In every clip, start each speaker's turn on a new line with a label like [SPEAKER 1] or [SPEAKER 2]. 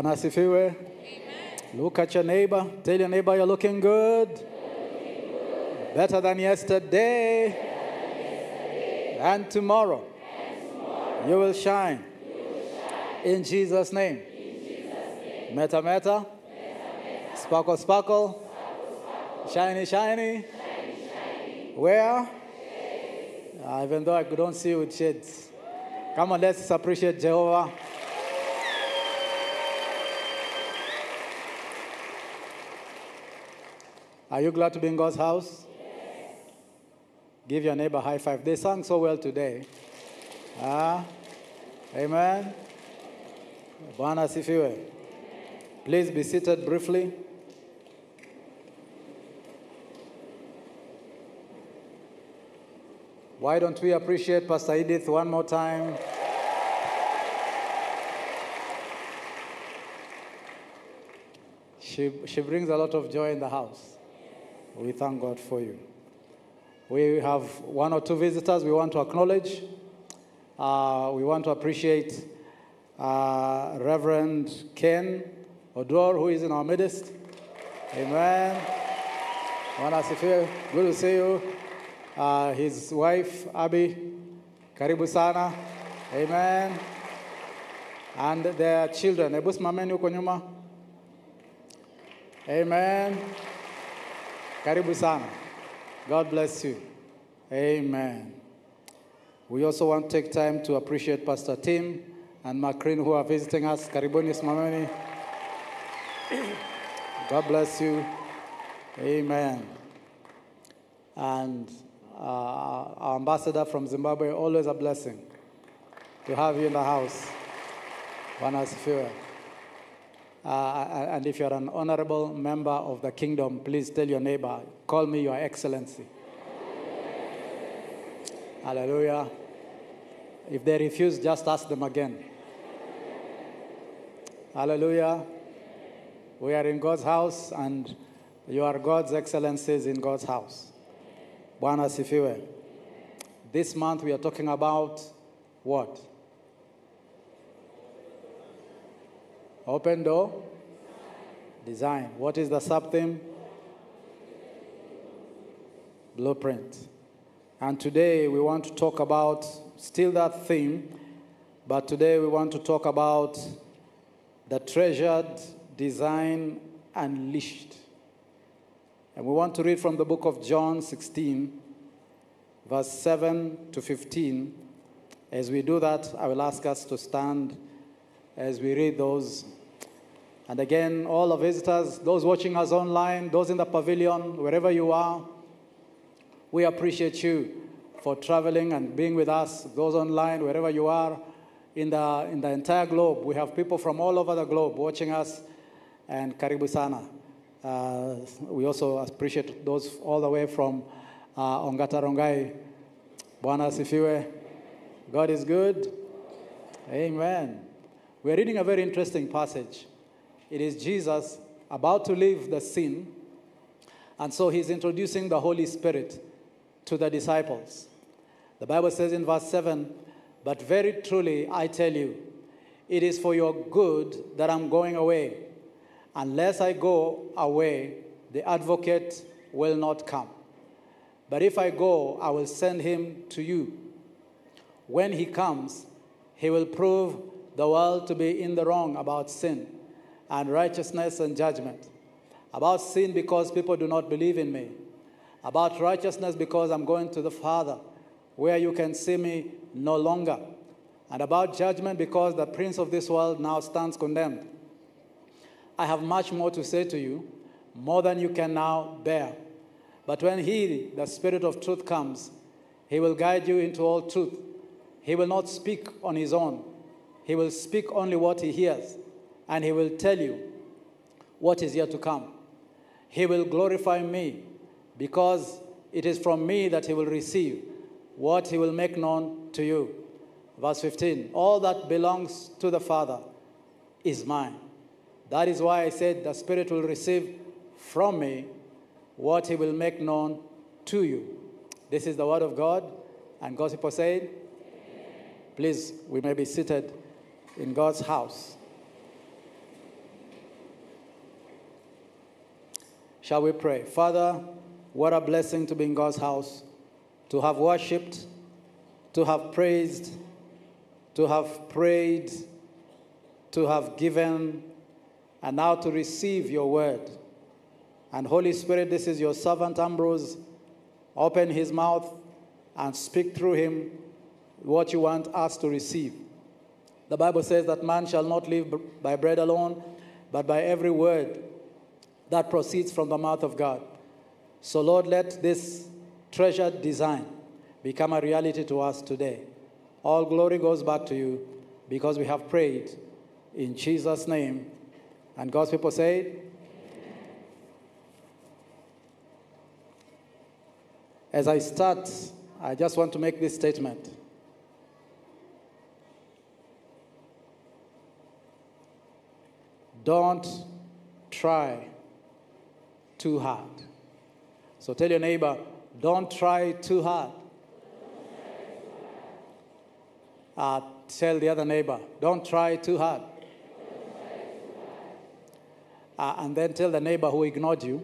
[SPEAKER 1] Bwana asifiwe. Look at your neighbor. Tell your neighbor you're looking good. Better than yesterday. And, tomorrow. You will shine. In, Jesus name. Meta meta. Sparkle sparkle. Shiny shiny. Where? Ah, even though I don't see you with shades. Come on, let's appreciate Jehovah. Are you glad to be in God's house? Give your neighbor a high five. They sang so well today. Ah, amen. Please be seated briefly. Why don't we appreciate Pastor Edith one more time? She, she brings a lot of joy in the house. We thank God for you. We have one or two visitors we want to acknowledge. Uh, we want to appreciate uh, Reverend Ken Odor, who is in our midst. Amen. Good to see you. Uh, his wife, Abby, karibu sana. Amen. And their children. Amen. Karibu sana. God bless you. Amen. We also want to take time to appreciate Pastor Tim and Macrin who are visiting us. Karibuni simameni. God bless you. Amen. And uh, our ambassador from Zimbabwe, always a blessing to have you in the house. Bwana. Uh, and if you're an honorable member of the kingdom, please tell your neighbor, call me your excellency. Hallelujah. If they refuse, just ask them again. Hallelujah. We are in God's house, and you are God's excellencies in God's house. Bwana asifiwe. This month we are talking about what? Open door design. What is the sub theme? Blueprint. And today we want to talk about still that theme, but today we want to talk about the treasured design unleashed. And we want to read from the book of John 16, verse 7 to 15. As we do that, I will ask us to stand as we read those. And again, all the visitors, those watching us online, those in the pavilion, wherever you are, we appreciate you for traveling and being with us. Those online, wherever you are, in the, in the entire globe, we have people from all over the globe watching us, and karibu sana. Uh, we also appreciate those all the way from uh, Ongata Rongai. Bwana asifiwe. God is good. Amen. We're reading a very interesting passage. It is Jesus about to leave the scene, and so he's introducing the Holy Spirit to the disciples. The Bible says in verse 7 But very truly I tell you, it is for your good that I'm going away. Unless I go away, the advocate will not come. But if I go, I will send him to you. When he comes, he will prove the world to be in the wrong about sin and righteousness and judgment. About sin because people do not believe in me. About righteousness because I'm going to the Father, where you can see me no longer. And about judgment because the prince of this world now stands condemned. I have much more to say to you, more than you can now bear. But when He, the Spirit of truth, comes, He will guide you into all truth. He will not speak on His own, He will speak only what He hears, and He will tell you what is yet to come. He will glorify me, because it is from me that He will receive what He will make known to you. Verse 15 All that belongs to the Father is mine. That is why I said the Spirit will receive from me what he will make known to you. This is the word of God. And God's people said, Please, we may be seated in God's house. Shall we pray? Father, what a blessing to be in God's house, to have worshiped, to have praised, to have prayed, to have given, and now to receive your word. And Holy Spirit, this is your servant Ambrose. Open his mouth and speak through him what you want us to receive. The Bible says that man shall not live by bread alone, but by every word that proceeds from the mouth of God. So, Lord, let this treasured design become a reality to us today. All glory goes back to you because we have prayed in Jesus' name. And God's people say, As I start, I just want to make this statement. Don't try too hard. So tell your neighbor, don't try too hard. Uh, tell the other neighbor, don't try too hard. Uh, and then tell the neighbor who ignored you,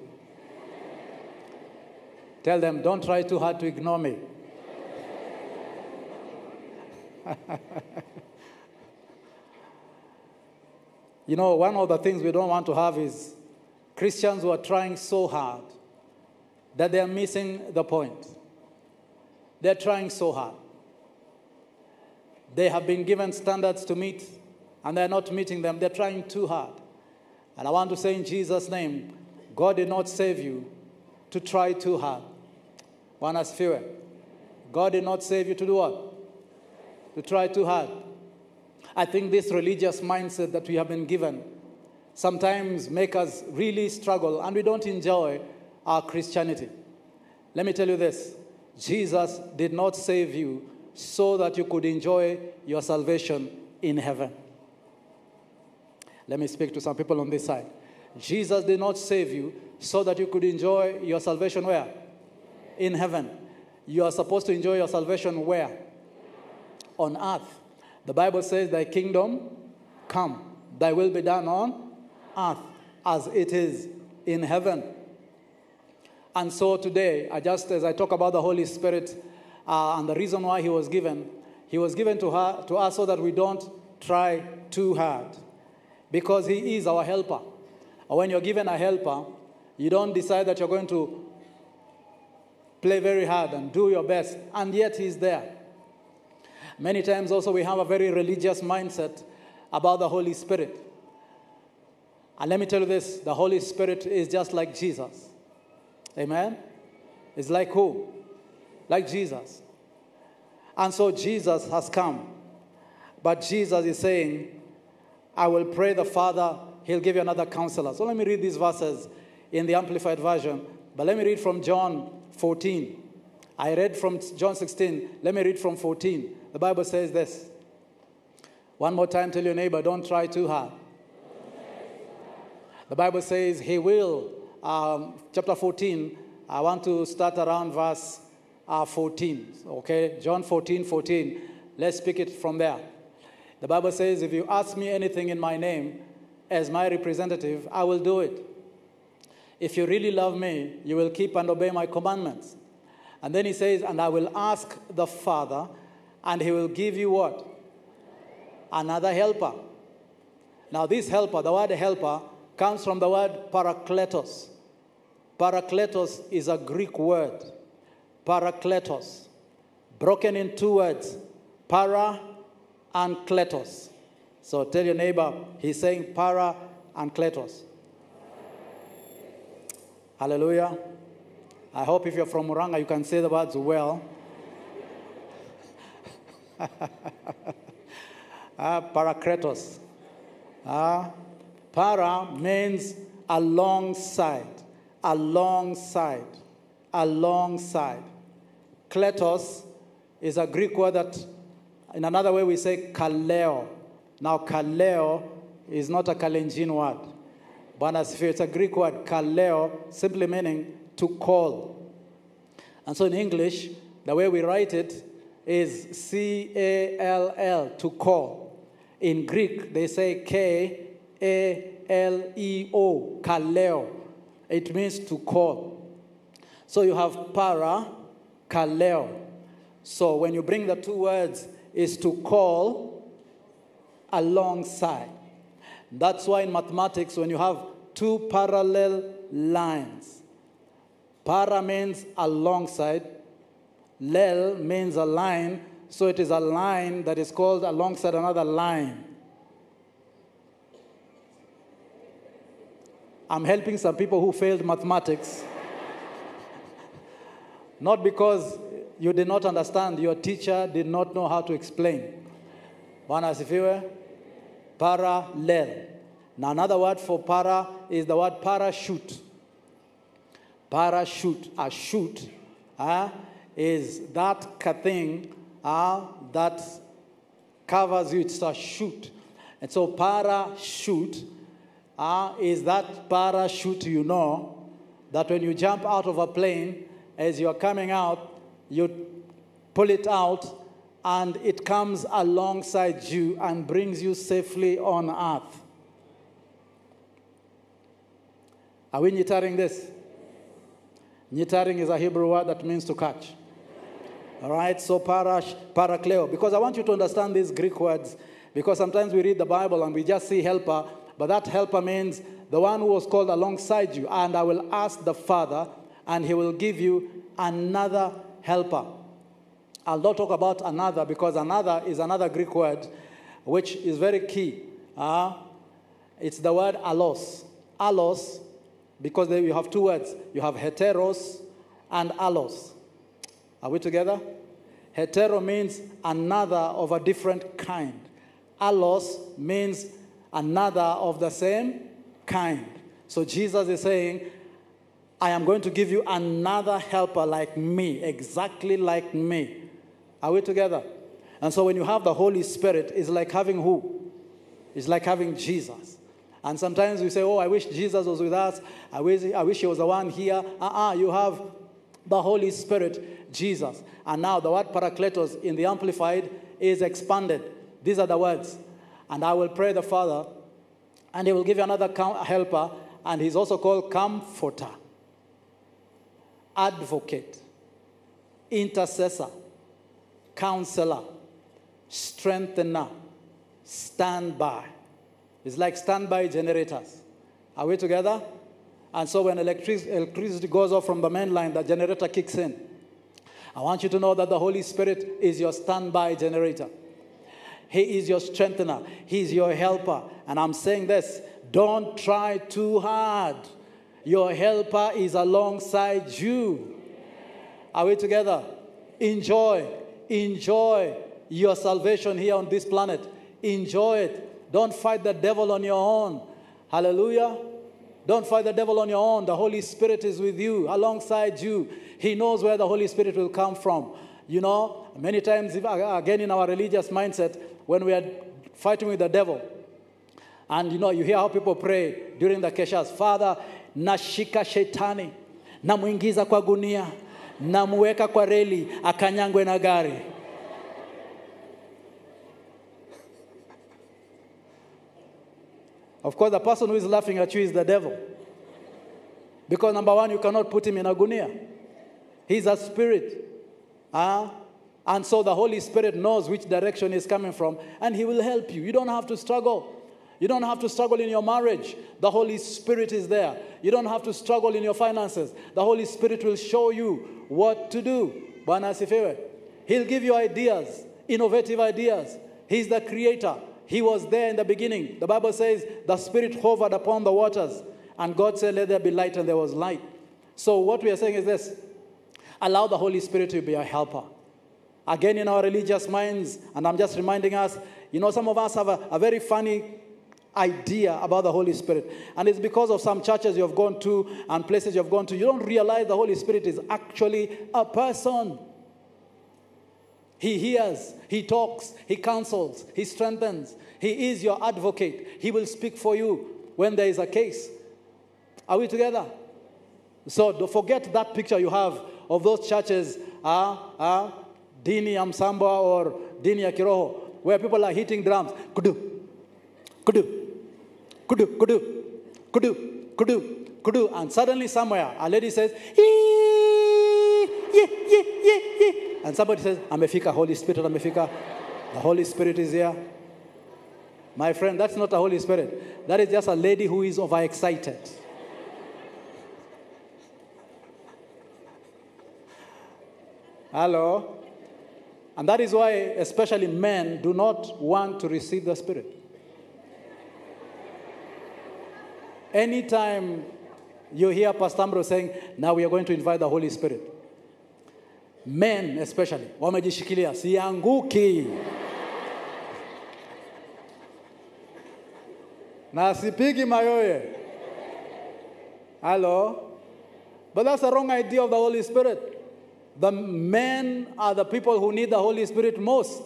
[SPEAKER 1] tell them, don't try too hard to ignore me. you know, one of the things we don't want to have is Christians who are trying so hard that they are missing the point. They're trying so hard. They have been given standards to meet, and they're not meeting them. They're trying too hard. And I want to say in Jesus' name, God did not save you to try too hard. One has fewer. God did not save you to do what? To try too hard. I think this religious mindset that we have been given sometimes make us really struggle and we don't enjoy our Christianity. Let me tell you this Jesus did not save you so that you could enjoy your salvation in heaven. Let me speak to some people on this side. Jesus did not save you so that you could enjoy your salvation where? In heaven. You are supposed to enjoy your salvation where? On earth. The Bible says, Thy kingdom come, thy will be done on earth as it is in heaven. And so today, I just as I talk about the Holy Spirit uh, and the reason why He was given, He was given to, her, to us so that we don't try too hard. Because He is our helper. And when you're given a helper, you don't decide that you're going to play very hard and do your best, and yet He's there. Many times also we have a very religious mindset about the Holy Spirit. And let me tell you this the Holy Spirit is just like Jesus. Amen? It's like who? Like Jesus. And so Jesus has come. But Jesus is saying, I will pray the Father, He'll give you another counselor. So let me read these verses in the Amplified Version. But let me read from John 14. I read from John 16. Let me read from 14. The Bible says this. One more time, tell your neighbor, don't try too hard. The Bible says he will. Um, chapter 14, I want to start around verse uh, 14. Okay, John 14, 14. Let's pick it from there. The Bible says, if you ask me anything in my name as my representative, I will do it. If you really love me, you will keep and obey my commandments. And then he says, and I will ask the Father, and he will give you what? Another helper. Now, this helper, the word helper, comes from the word parakletos. Parakletos is a Greek word. Parakletos. Broken in two words para and kletos. So tell your neighbor, he's saying para and kletos. Hallelujah. I hope if you're from Muranga, you can say the words well. ah, parakletos. Ah, Para means alongside, alongside, alongside. Kletos is a Greek word that, in another way, we say kaleo. Now, kaleo is not a Kalenjin word, but as it's a Greek word, kaleo, simply meaning to call. And so in English, the way we write it is C A L L, to call. In Greek, they say K a L E O, kaleo. It means to call. So you have para, kaleo. So when you bring the two words, is to call alongside. That's why in mathematics, when you have two parallel lines, para means alongside, lel means a line, so it is a line that is called alongside another line. I'm helping some people who failed mathematics. not because you did not understand, your teacher did not know how to explain. Bwana asifiwe. Parallel. Now, another word for para is the word parachute. Parachute, a chute, uh, is that thing uh, that covers you. It's a chute. And so, parachute uh, is that parachute you know that when you jump out of a plane, as you're coming out, you pull it out and it comes alongside you and brings you safely on earth. Are we nyitaring this? Nyitaring is a Hebrew word that means to catch. All right, so parash, parakleo. Because I want you to understand these Greek words, because sometimes we read the Bible and we just see helper, but that helper means the one who was called alongside you. And I will ask the Father, and he will give you another helper. I'll not talk about another because another is another Greek word which is very key. Uh, it's the word allos. Allos, because you have two words. You have heteros and allos. Are we together? Hetero means another of a different kind. Allos means another of the same kind. So Jesus is saying, I am going to give you another helper like me, exactly like me. Are we together? And so when you have the Holy Spirit, it's like having who? It's like having Jesus. And sometimes we say, Oh, I wish Jesus was with us. I wish, I wish he was the one here. Uh uh you have the Holy Spirit, Jesus. And now the word parakletos in the Amplified is expanded. These are the words. And I will pray the Father, and he will give you another helper, and he's also called comforter, advocate, intercessor, counselor, strengthener, standby. It's like standby generators. Are we together? And so when electric- electricity goes off from the main line, the generator kicks in. I want you to know that the Holy Spirit is your standby generator. He is your strengthener. He is your helper. And I'm saying this don't try too hard. Your helper is alongside you. Are we together? Enjoy. Enjoy your salvation here on this planet. Enjoy it. Don't fight the devil on your own. Hallelujah. Don't fight the devil on your own. The Holy Spirit is with you, alongside you. He knows where the Holy Spirit will come from. You know, many times, again, in our religious mindset, when we are fighting with the devil, and you know, you hear how people pray during the keshas Father, nashika shetani, namwingiza kwa gunia, namuweka kwa reli, akanyangwe na gari. Of course, the person who is laughing at you is the devil. Because number one, you cannot put him in a gunia. He's a spirit. Ah, and so the Holy Spirit knows which direction is coming from, and he will help you. You don't have to struggle. You don't have to struggle in your marriage. The Holy Spirit is there. You don't have to struggle in your finances. The Holy Spirit will show you what to do. Bwana. He'll give you ideas, innovative ideas. He's the creator. He was there in the beginning. The Bible says the Spirit hovered upon the waters, and God said, Let there be light, and there was light. So, what we are saying is this allow the Holy Spirit to be a helper. Again, in our religious minds, and I'm just reminding us, you know, some of us have a, a very funny idea about the Holy Spirit. And it's because of some churches you've gone to and places you've gone to. You don't realize the Holy Spirit is actually a person. He hears, he talks, he counsels, he strengthens. He is your advocate. He will speak for you when there is a case. Are we together? So don't forget that picture you have of those churches, ah, uh, ah, uh, Dini ya Msambwa or Dini ya Kiroho, where people are hitting drums. Kudu, kudu, kudu, kudu, kudu, kudu, kudu, and suddenly somewhere a lady says, "Ee, yeah, yeah, yeah, yeah," and somebody says, "Amefika, Holy Spirit, Amefika." The Holy Spirit is here. My friend, that's not a Holy Spirit. That is just a lady who is overexcited. Hello? And that is why, especially men, do not want to receive the Spirit. Anytime you hear Pastor Ambrose saying, now we are going to invite the Holy Spirit, men especially, wamejishikilia, sianguki. na sipigi mayoye. Hello? But that's the wrong idea of the Holy Spirit. The men are the people who need the Holy Spirit most.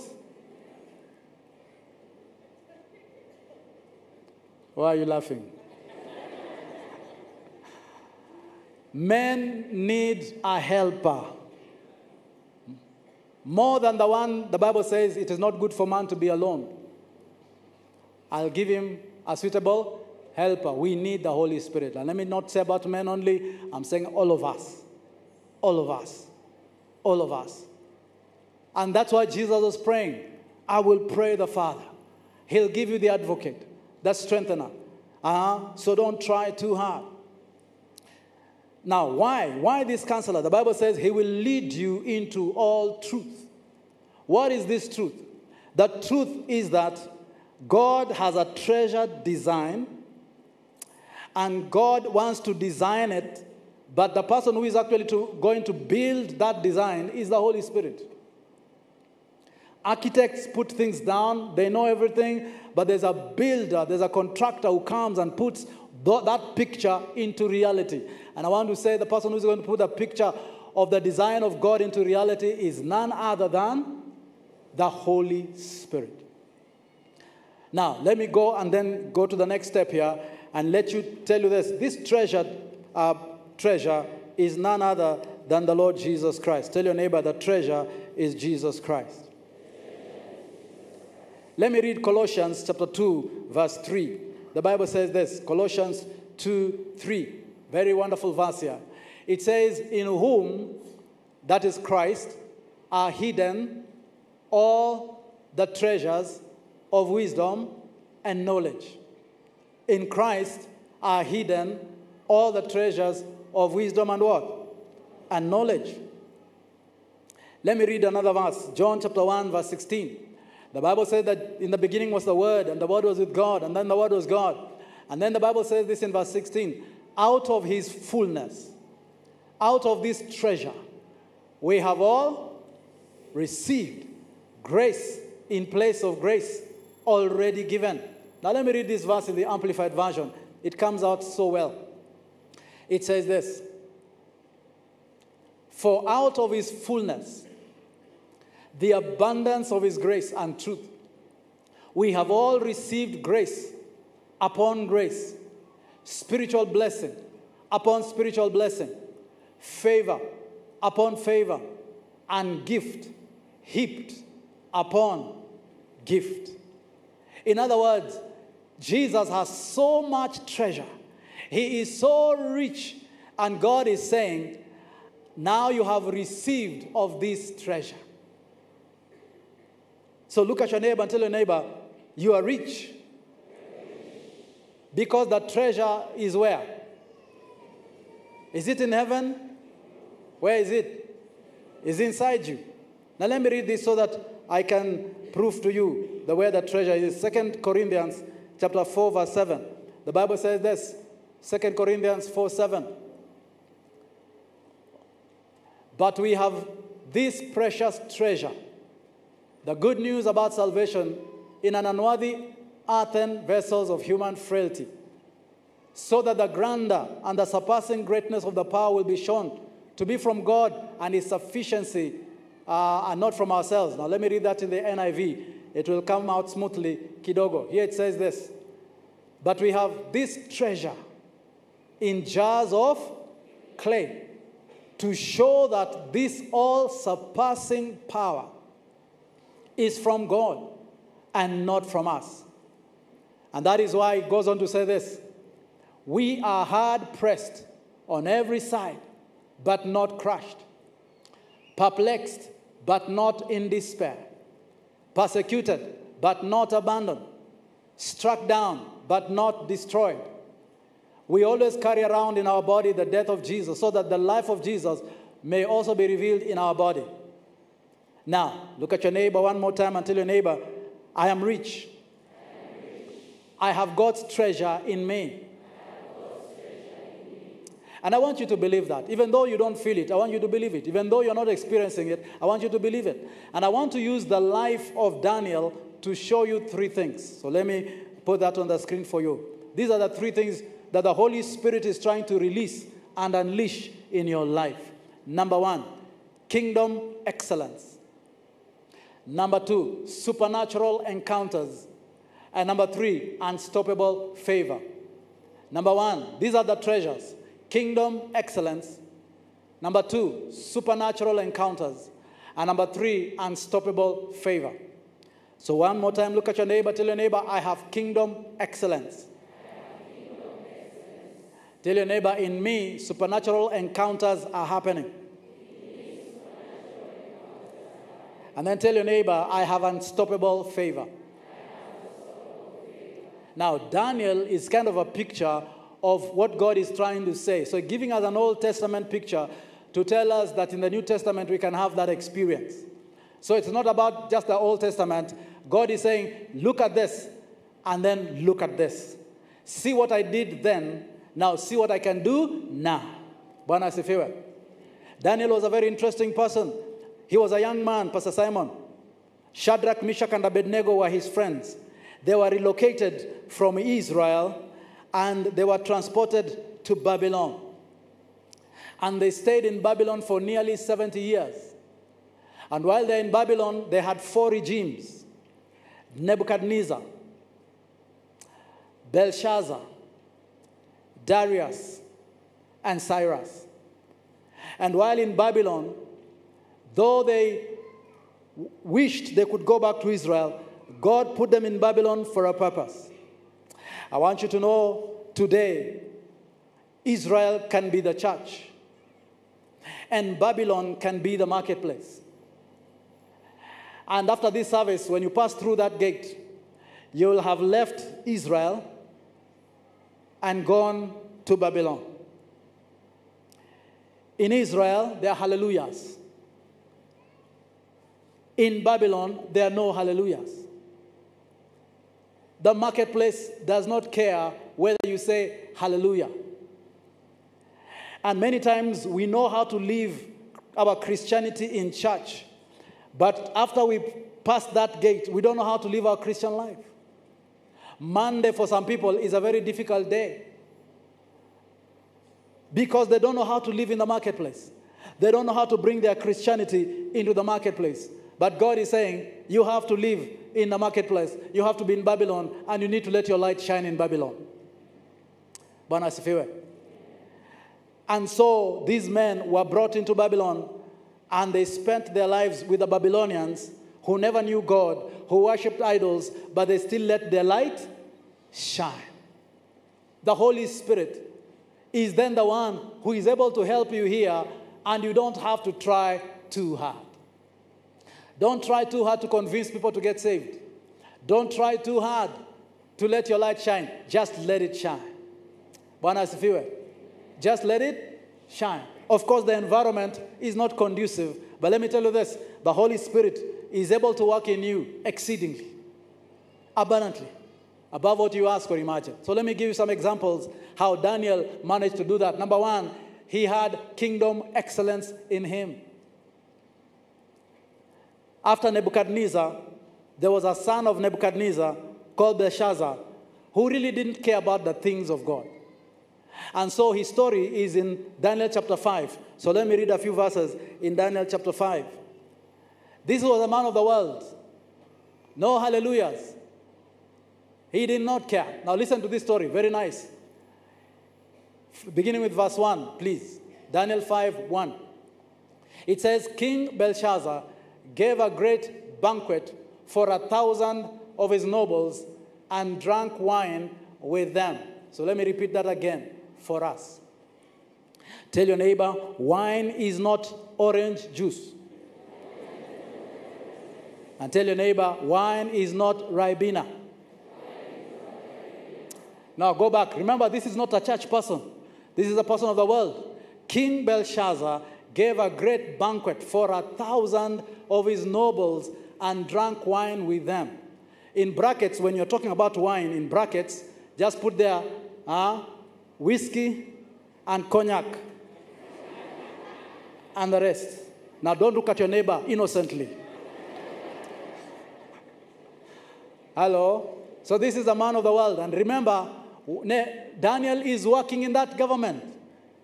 [SPEAKER 1] Why are you laughing? Men need a helper. More than the one the Bible says it is not good for man to be alone. I'll give him a suitable helper. We need the Holy Spirit. And let me not say about men only, I'm saying all of us. All of us. All of us. And that's why Jesus was praying. I will pray the Father. He'll give you the advocate, the strengthener. Uh-huh. So don't try too hard. Now, why? Why this counselor? The Bible says he will lead you into all truth. What is this truth? The truth is that God has a treasured design, and God wants to design it, but the person who is actually to, going to build that design is the Holy Spirit. Architects put things down, they know everything, but there's a builder, there's a contractor who comes and puts th- that picture into reality. And I want to say the person who's going to put the picture of the design of God into reality is none other than the Holy Spirit. Now, let me go and then go to the next step here and let you tell you this. This treasure, uh, treasure is none other than the Lord Jesus Christ. Tell your neighbor the treasure is Jesus Christ. Let me read Colossians chapter 2, verse 3. The Bible says this Colossians 2, 3. Very wonderful verse here. It says, In whom, that is Christ, are hidden all the treasures of wisdom and knowledge. In Christ are hidden all the treasures of wisdom and what? And knowledge. Let me read another verse. John chapter 1, verse 16. The Bible says that in the beginning was the Word, and the Word was with God, and then the Word was God. And then the Bible says this in verse 16 out of His fullness, out of this treasure, we have all received grace in place of grace already given. Now, let me read this verse in the Amplified Version. It comes out so well. It says this For out of his fullness, the abundance of his grace and truth, we have all received grace upon grace, spiritual blessing upon spiritual blessing, favor upon favor, and gift heaped upon gift. In other words, Jesus has so much treasure. He is so rich, and God is saying, Now you have received of this treasure. So look at your neighbor and tell your neighbor, You are rich. Because the treasure is where? Is it in heaven? Where is it? It's inside you. Now let me read this so that I can prove to you the way the treasure is. Second Corinthians chapter 4, verse 7. The Bible says this. Second Corinthians 4 7. But we have this precious treasure, the good news about salvation, in an unworthy earthen vessels of human frailty, so that the grandeur and the surpassing greatness of the power will be shown to be from God and His sufficiency uh, and not from ourselves. Now, let me read that in the NIV. It will come out smoothly, kidogo. Here it says this But we have this treasure in jars of clay to show that this all surpassing power is from God and not from us. And that is why it goes on to say this We are hard pressed on every side, but not crushed, perplexed, but not in despair, persecuted, but not abandoned, struck down, but not destroyed. We always carry around in our body the death of Jesus so that the life of Jesus may also be revealed in our body. Now, look at your neighbor one more time and tell your neighbor, I am rich. I have God's treasure in me. And I want you to believe that. Even though you don't feel it, I want you to believe it. Even though you're not experiencing it, I want you to believe it. And I want to use the life of Daniel to show you three things. So let me put that on the screen for you. These are the three things that the Holy Spirit is trying to release and unleash in your life. Number one, kingdom excellence. Number two, supernatural encounters. And number three, unstoppable favor. Number one, these are the treasures kingdom excellence. Number two, supernatural encounters. And number three, unstoppable favor. So, one more time, look at your neighbor, tell your neighbor, I have kingdom excellence. Tell your neighbor, in me, supernatural encounters are happening. And then tell your neighbor, I have unstoppable favor. Now, Daniel is kind of a picture of what God is trying to say. So, giving us an Old Testament picture to tell us that in the New Testament we can have that experience. So, it's not about just the Old Testament. God is saying, look at this, and then look at this. See what I did then, now see what I can do now. Bwana asifiwe. Daniel was a very interesting person. He was a young man, Pastor Simon. Shadrach, Meshach, and Abednego were his friends. They were relocated from Israel and they were transported to Babylon. And they stayed in Babylon for nearly 70 years. And while they're in Babylon, they had four regimes Nebuchadnezzar, Belshazzar, Darius, and Cyrus. And while in Babylon, though they wished they could go back to Israel, God put them in Babylon for a purpose. I want you to know today, Israel can be the church, and Babylon can be the marketplace. And after this service, when you pass through that gate, you will have left Israel and gone to Babylon. In Israel, there are hallelujahs. In Babylon, there are no hallelujahs. The marketplace does not care whether you say hallelujah. And many times we know how to live our Christianity in church, but after we pass that gate, we don't know how to live our Christian life. Monday for some people is a very difficult day because they don't know how to live in the marketplace. They don't know how to bring their Christianity into the marketplace. But God is saying, you have to live in the marketplace. You have to be in Babylon, and you need to let your light shine in Babylon. And so these men were brought into Babylon, and they spent their lives with the Babylonians who never knew God, who worshipped idols, but they still let their light shine. The Holy Spirit is then the one who is able to help you here, and you don't have to try too hard. Don't try too hard to convince people to get saved. Don't try too hard to let your light shine. Just let it shine. Bwana asifiwe. Just let it shine. Of course, the environment is not conducive, but let me tell you this the Holy Spirit is able to work in you exceedingly, abundantly, above what you ask or imagine. So let me give you some examples how Daniel managed to do that. Number one, he had kingdom excellence in him. After Nebuchadnezzar, there was a son of Nebuchadnezzar called Belshazzar who really didn't care about the things of God. And so his story is in Daniel chapter 5. So let me read a few verses in Daniel chapter 5. This was a man of the world. No hallelujahs. He did not care. Now listen to this story. Very nice. Beginning with verse 1, please. Daniel 5 1. It says, King Belshazzar gave a great banquet for a thousand of his nobles and drank wine with them. So let me repeat that again for us. Tell your neighbor, wine is not orange juice. And tell your neighbor, wine is not Ribena. Now go back. Remember, this is not a church person, this is a person of the world. King Belshazzar gave a great banquet for a thousand of his nobles and drank wine with them. In brackets, when you're talking about wine, in brackets, just put there uh, whiskey and cognac and the rest. Now, don't look at your neighbor innocently. Hello? So, this is a man of the world. And remember, Daniel is working in that government,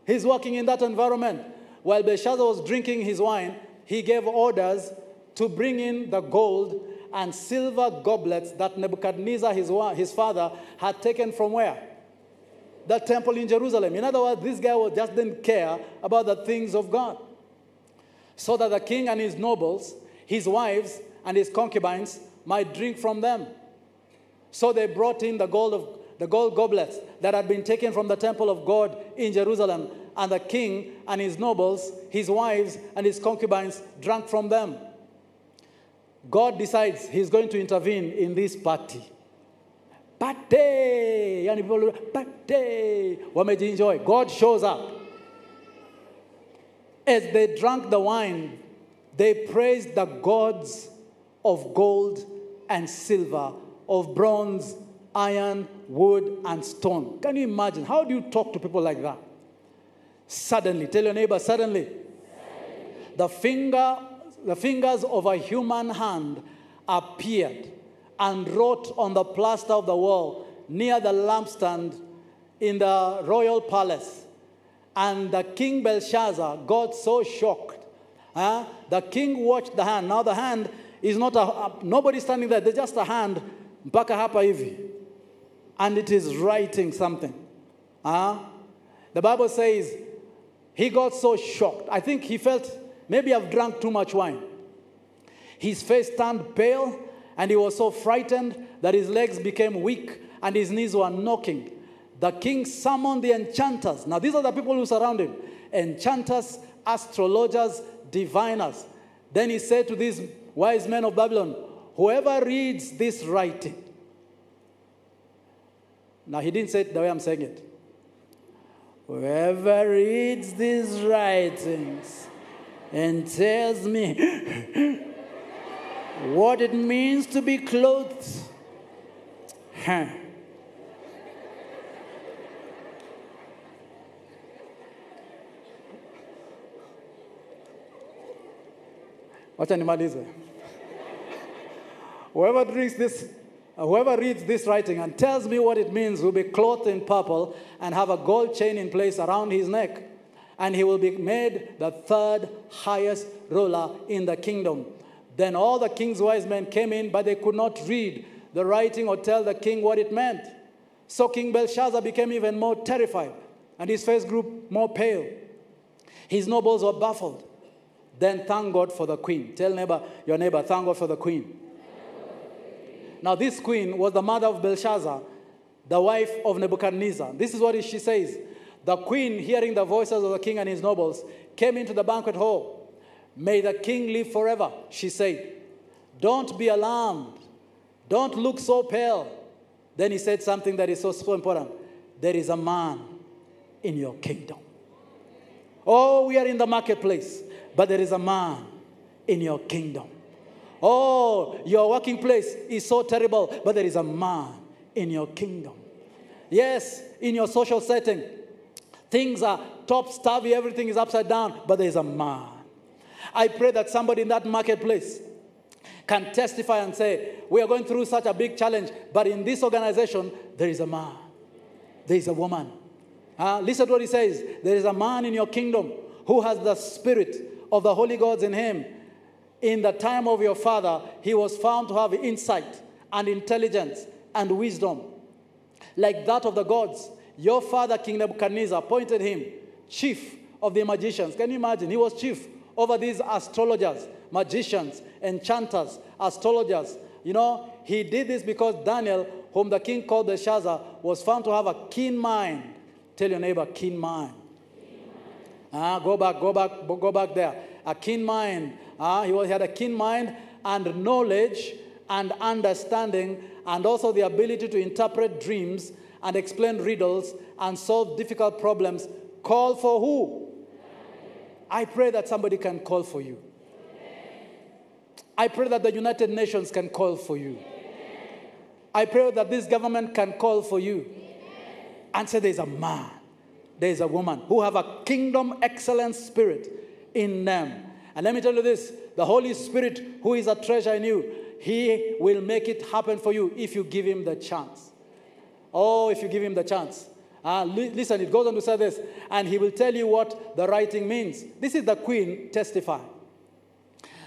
[SPEAKER 1] he's working in that environment. While Belshazzar was drinking his wine, he gave orders to bring in the gold and silver goblets that Nebuchadnezzar, his, his father, had taken from where? The temple in Jerusalem. In other words, this guy just didn't care about the things of God. So that the king and his nobles, his wives, and his concubines might drink from them. So they brought in the gold of the gold goblets that had been taken from the temple of God in Jerusalem and the king and his nobles, his wives, and his concubines drank from them. God decides he's going to intervene in this party. Party! Yani people, party! Wamejienjoy. God shows up. As they drank the wine, they praised the gods of gold and silver, of bronze, iron, wood, and stone. Can you imagine? How do you talk to people like that? Suddenly, tell your neighbor, suddenly, the finger, the fingers of a human hand appeared and wrote on the plaster of the wall near the lampstand in the royal palace. And the king Belshazzar got so shocked. Huh? The king watched the hand. Now the hand is not a, a nobody standing there. There's just a hand, mpaka hapa hivi. And it is writing something. Huh? The Bible says he got so shocked. I think he felt maybe I've drunk too much wine. His face turned pale and he was so frightened that his legs became weak and his knees were knocking. The king summoned the enchanters. Now, these are the people who surround him enchanters, astrologers, diviners. Then he said to these wise men of Babylon, Whoever reads this writing, now he didn't say it the way I'm saying it. Whoever reads these writings and tells me what it means to be clothed, huh. Wacha nimalize. Whoever drinks this Whoever reads this writing and tells me what it means will be clothed in purple and have a gold chain in place around his neck. And he will be made the third highest ruler in the kingdom. Then all the king's wise men came in, but they could not read the writing or tell the king what it meant. So King Belshazzar became even more terrified, and his face grew more pale. His nobles were baffled. Then thank God for the queen. Tell neighbor, your neighbor, thank God for the queen. Now, this queen was the mother of Belshazzar, the wife of Nebuchadnezzar. This is what she says. The queen, hearing the voices of the king and his nobles, came into the banquet hall. May the king live forever, she said. Don't be alarmed. Don't look so pale. Then he said something that is so, so important. There is a man in your kingdom. Oh, we are in the marketplace, but there is a man in your kingdom. Oh, your working place is so terrible, but there is a man in your kingdom. Yes, in your social setting, things are top stabby, everything is upside down, but there is a man. I pray that somebody in that marketplace can testify and say, We are going through such a big challenge, but in this organization, there is a man, there is a woman. Uh, listen to what he says there is a man in your kingdom who has the spirit of the holy gods in him in the time of your father, he was found to have insight and intelligence and wisdom, like that of the gods. Your father, King Nebuchadnezzar, appointed him chief of the magicians. Can you imagine? He was chief over these astrologers, magicians, enchanters, astrologers, You know, he did this because Daniel, whom the king called the Belshazzar, was found to have a keen mind. Tell your neighbor, keen mind. Ah, go back, go back, go back there. A keen mind. Ah, he, was, he had a keen mind and knowledge and understanding, and also the ability to interpret dreams and explain riddles and solve difficult problems. Call for who? I pray that somebody can call for you. I pray that the United Nations can call for you. I pray that this government can call for you and say there's a man, there's a woman who have a kingdom excellence spirit in them. And let me tell you this the Holy Spirit, who is a treasure in you, he will make it happen for you if you give him the chance. Oh, if you give him the chance. Uh, listen, it goes on to say this, and he will tell you what the writing means. This is the queen testifying.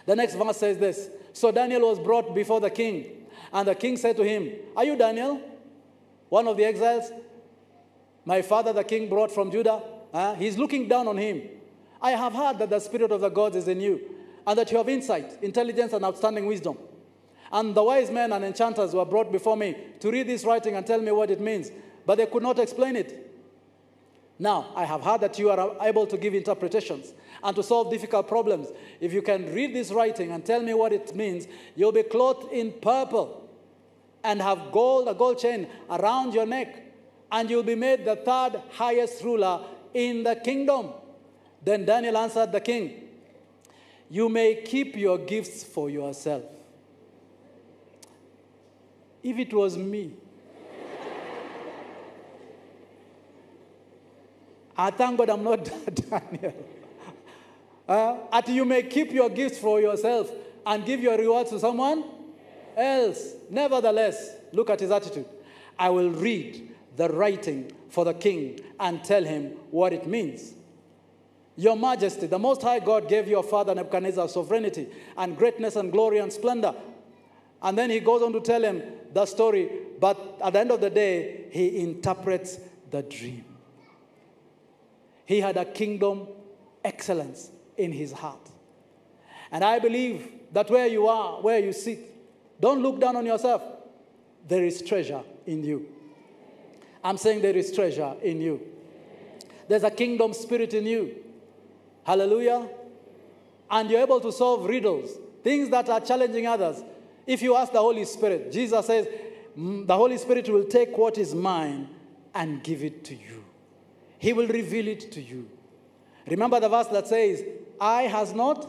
[SPEAKER 1] The next verse says this So Daniel was brought before the king, and the king said to him, Are you Daniel, one of the exiles? My father, the king, brought from Judah. Uh, he's looking down on him. I have heard that the spirit of the gods is in you, and that you have insight, intelligence, and outstanding wisdom. And the wise men and enchanters were brought before me to read this writing and tell me what it means, but they could not explain it. Now, I have heard that you are able to give interpretations and to solve difficult problems. If you can read this writing and tell me what it means, you'll be clothed in purple and have gold, a gold chain around your neck, and you'll be made the third highest ruler in the kingdom. Then Daniel answered the king, You may keep your gifts for yourself. If it was me, I thank God I'm not Daniel. Uh, you may keep your gifts for yourself and give your rewards to someone else. Nevertheless, look at his attitude. I will read the writing for the king and tell him what it means. Your Majesty, the Most High God gave your father Nebuchadnezzar sovereignty and greatness and glory and splendor. And then he goes on to tell him the story, but at the end of the day, he interprets the dream. He had a kingdom excellence in his heart. And I believe that where you are, where you sit, don't look down on yourself. There is treasure in you. I'm saying there is treasure in you. There's a kingdom spirit in you. Hallelujah. And you're able to solve riddles, things that are challenging others. If you ask the Holy Spirit, Jesus says, mm, the Holy Spirit will take what is mine and give it to you. He will reveal it to you. Remember the verse that says, Eye has not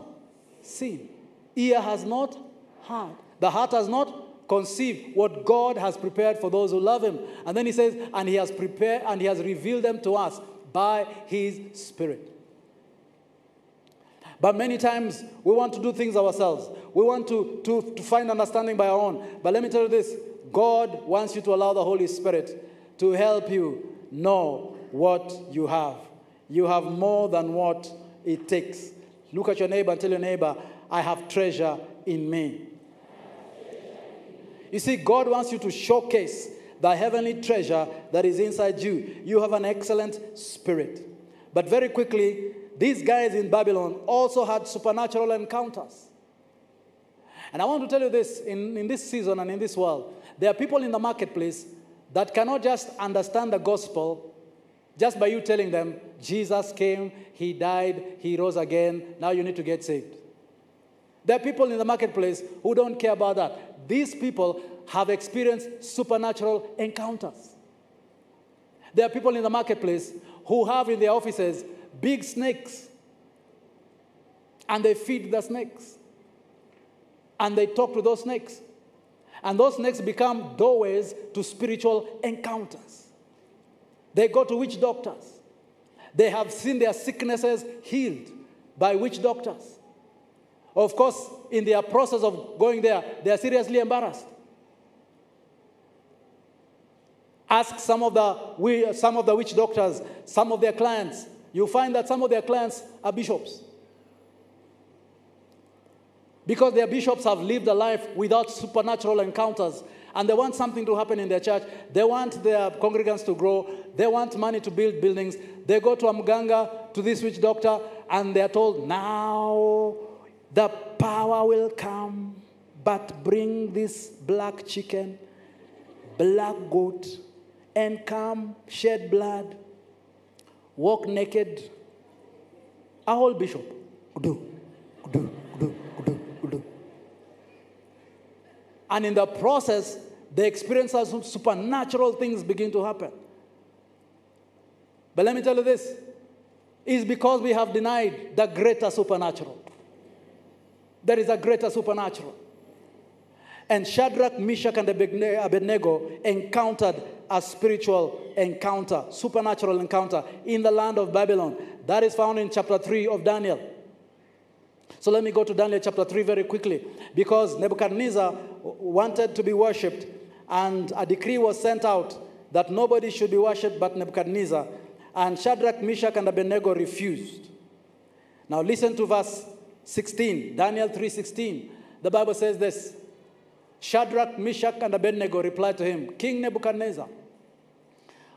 [SPEAKER 1] seen, ear has not heard, the heart has not conceived what God has prepared for those who love Him. And then He says, And He has prepared and He has revealed them to us by His Spirit. But many times we want to do things ourselves. We want to, to, to find understanding by our own. But let me tell you this God wants you to allow the Holy Spirit to help you know what you have. You have more than what it takes. Look at your neighbor and tell your neighbor, I have treasure in me. You see, God wants you to showcase the heavenly treasure that is inside you. You have an excellent spirit. But very quickly, these guys in Babylon also had supernatural encounters. And I want to tell you this in, in this season and in this world, there are people in the marketplace that cannot just understand the gospel just by you telling them, Jesus came, He died, He rose again, now you need to get saved. There are people in the marketplace who don't care about that. These people have experienced supernatural encounters. There are people in the marketplace who have in their offices big snakes and they feed the snakes and they talk to those snakes. And those snakes become doorways to spiritual encounters. They go to witch doctors. They have seen their sicknesses healed by witch doctors. Of course, in their process of going there, they are seriously embarrassed. Ask some of the, some of the witch doctors, some of their clients. You'll find that some of their clients are bishops. Because their bishops have lived a life without supernatural encounters and they want something to happen in their church. They want their congregants to grow. They want money to build buildings. They go to a mganga, to this witch doctor, and they're told, now the power will come but bring this black chicken, black goat, and come shed blood, walk naked. A whole bishop. Do, do, do. And in the process, they experience some supernatural things begin to happen. But let me tell you this is because we have denied the greater supernatural. There is a greater supernatural. And Shadrach, Meshach, and Abednego encountered a spiritual encounter, supernatural encounter in the land of Babylon. That is found in chapter 3 of Daniel. So let me go to Daniel chapter 3 very quickly. Because Nebuchadnezzar wanted to be worshipped, and a decree was sent out that nobody should be worshipped but Nebuchadnezzar. And Shadrach, Meshach, and Abednego refused. Now listen to verse 16, Daniel 3:16. The Bible says this. Shadrach, Meshach, and Abednego replied to him, King Nebuchadnezzar,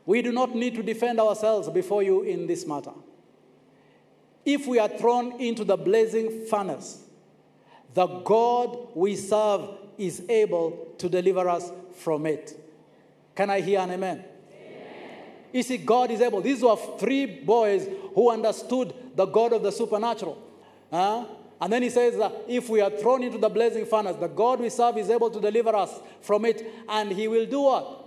[SPEAKER 1] we do not need to defend ourselves before you in this matter. If we are thrown into the blazing furnace, the God we serve is able to deliver us from it. Can I hear an amen? You see, God is able. These were three boys who understood the God of the supernatural. Uh, and then he says that if we are thrown into the blazing furnace, the God we serve is able to deliver us from it. And he will do what?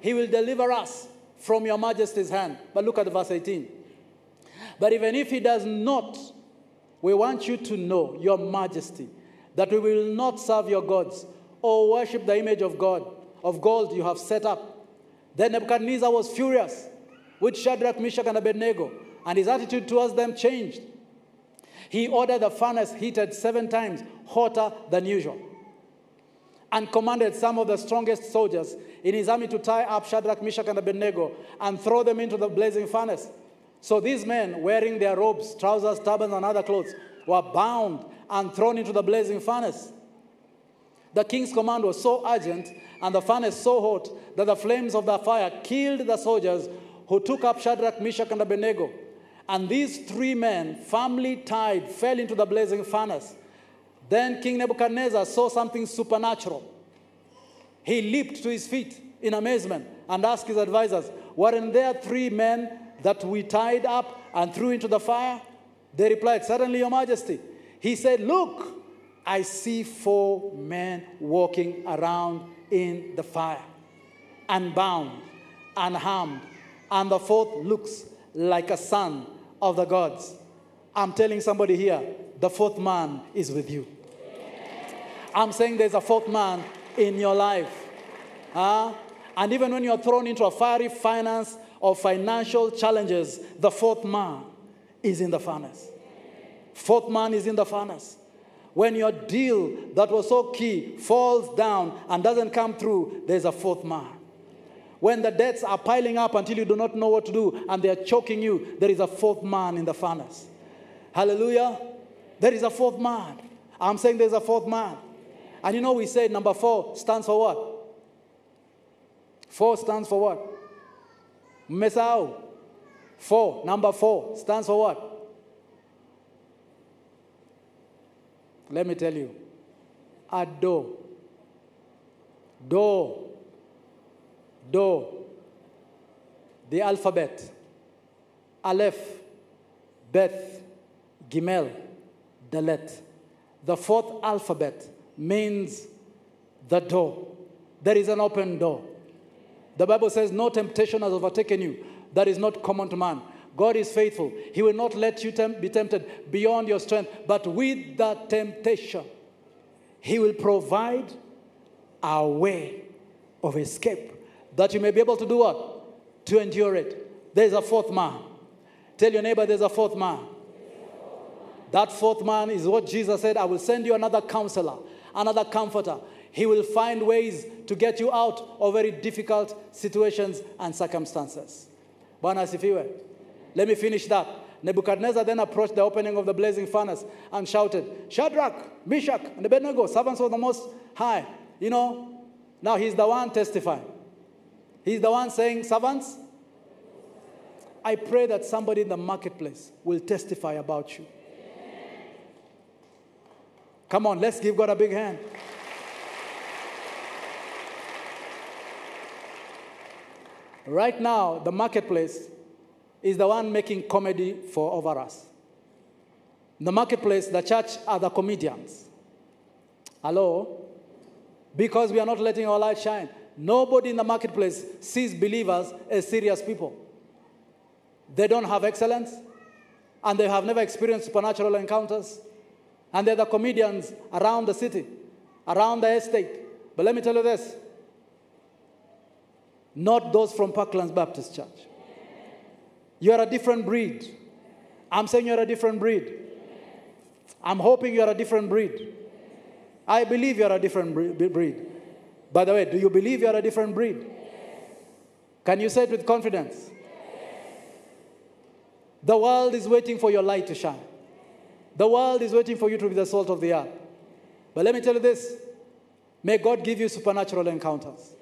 [SPEAKER 1] He will deliver us from your majesty's hand. But look at verse 18. But even if he does not, we want you to know, your majesty, that we will not serve your gods or worship the image of God, of gold you have set up then Nebuchadnezzar was furious with Shadrach, Meshach, and Abednego, and his attitude towards them changed. He ordered the furnace heated seven times hotter than usual and commanded some of the strongest soldiers in his army to tie up Shadrach, Meshach, and Abednego and throw them into the blazing furnace. So these men, wearing their robes, trousers, turbans, and other clothes, were bound and thrown into the blazing furnace. The king's command was so urgent and the furnace so hot that the flames of the fire killed the soldiers who took up Shadrach, Meshach, and Abednego. And these three men, firmly tied, fell into the blazing furnace. Then King Nebuchadnezzar saw something supernatural. He leaped to his feet in amazement and asked his advisors, Weren't there three men that we tied up and threw into the fire? They replied, Certainly, Your Majesty. He said, Look, I see four men walking around in the fire, unbound, unharmed, and the fourth looks like a son of the gods. I'm telling somebody here, the fourth man is with you. I'm saying there's a fourth man in your life. Huh? And even when you're thrown into a fiery finance or financial challenges, the fourth man is in the furnace. Fourth man is in the furnace. When your deal that was so key falls down and doesn't come through, there's a fourth man. When the debts are piling up until you do not know what to do and they're choking you, there is a fourth man in the furnace. Hallelujah. There is a fourth man. I'm saying there's a fourth man. And you know, we said number four stands for what? Four stands for what? Mesau. Four. Number four stands for what? Let me tell you. A do. Do. Do. The alphabet. Aleph, Beth, Gimel, Dalet. The fourth alphabet means the door. There is an open door. The Bible says, No temptation has overtaken you that is not common to man. God is faithful. He will not let you be tempted beyond your strength, but with that temptation, He will provide a way of escape that you may be able to do what? To endure it. There's a fourth man. Tell your neighbor there's a fourth man. That fourth man is what Jesus said I will send you another counselor, another comforter. He will find ways to get you out of very difficult situations and circumstances. Bwana. Let me finish that. Nebuchadnezzar then approached the opening of the blazing furnace and shouted, Shadrach, Meshach, and Abednego, servants of the Most High. You know, now he's the one testifying. He's the one saying, Servants, I pray that somebody in the marketplace will testify about you. Come on, let's give God a big hand. Right now, the marketplace is the one making comedy for over us. In the marketplace, the church are the comedians. Hello? Because we are not letting our light shine. Nobody in the marketplace sees believers as serious people. They don't have excellence, and they have never experienced supernatural encounters. And they're the comedians around the city, around the estate. But let me tell you this not those from Parklands Baptist Church. You are a different breed. I'm saying you're a different breed. I'm hoping you're a different breed. I believe you're a different breed. By the way, do you believe you're a different breed? Can you say it with confidence? The world is waiting for your light to shine. The world is waiting for you to be the salt of the earth. But let me tell you this may God give you supernatural encounters.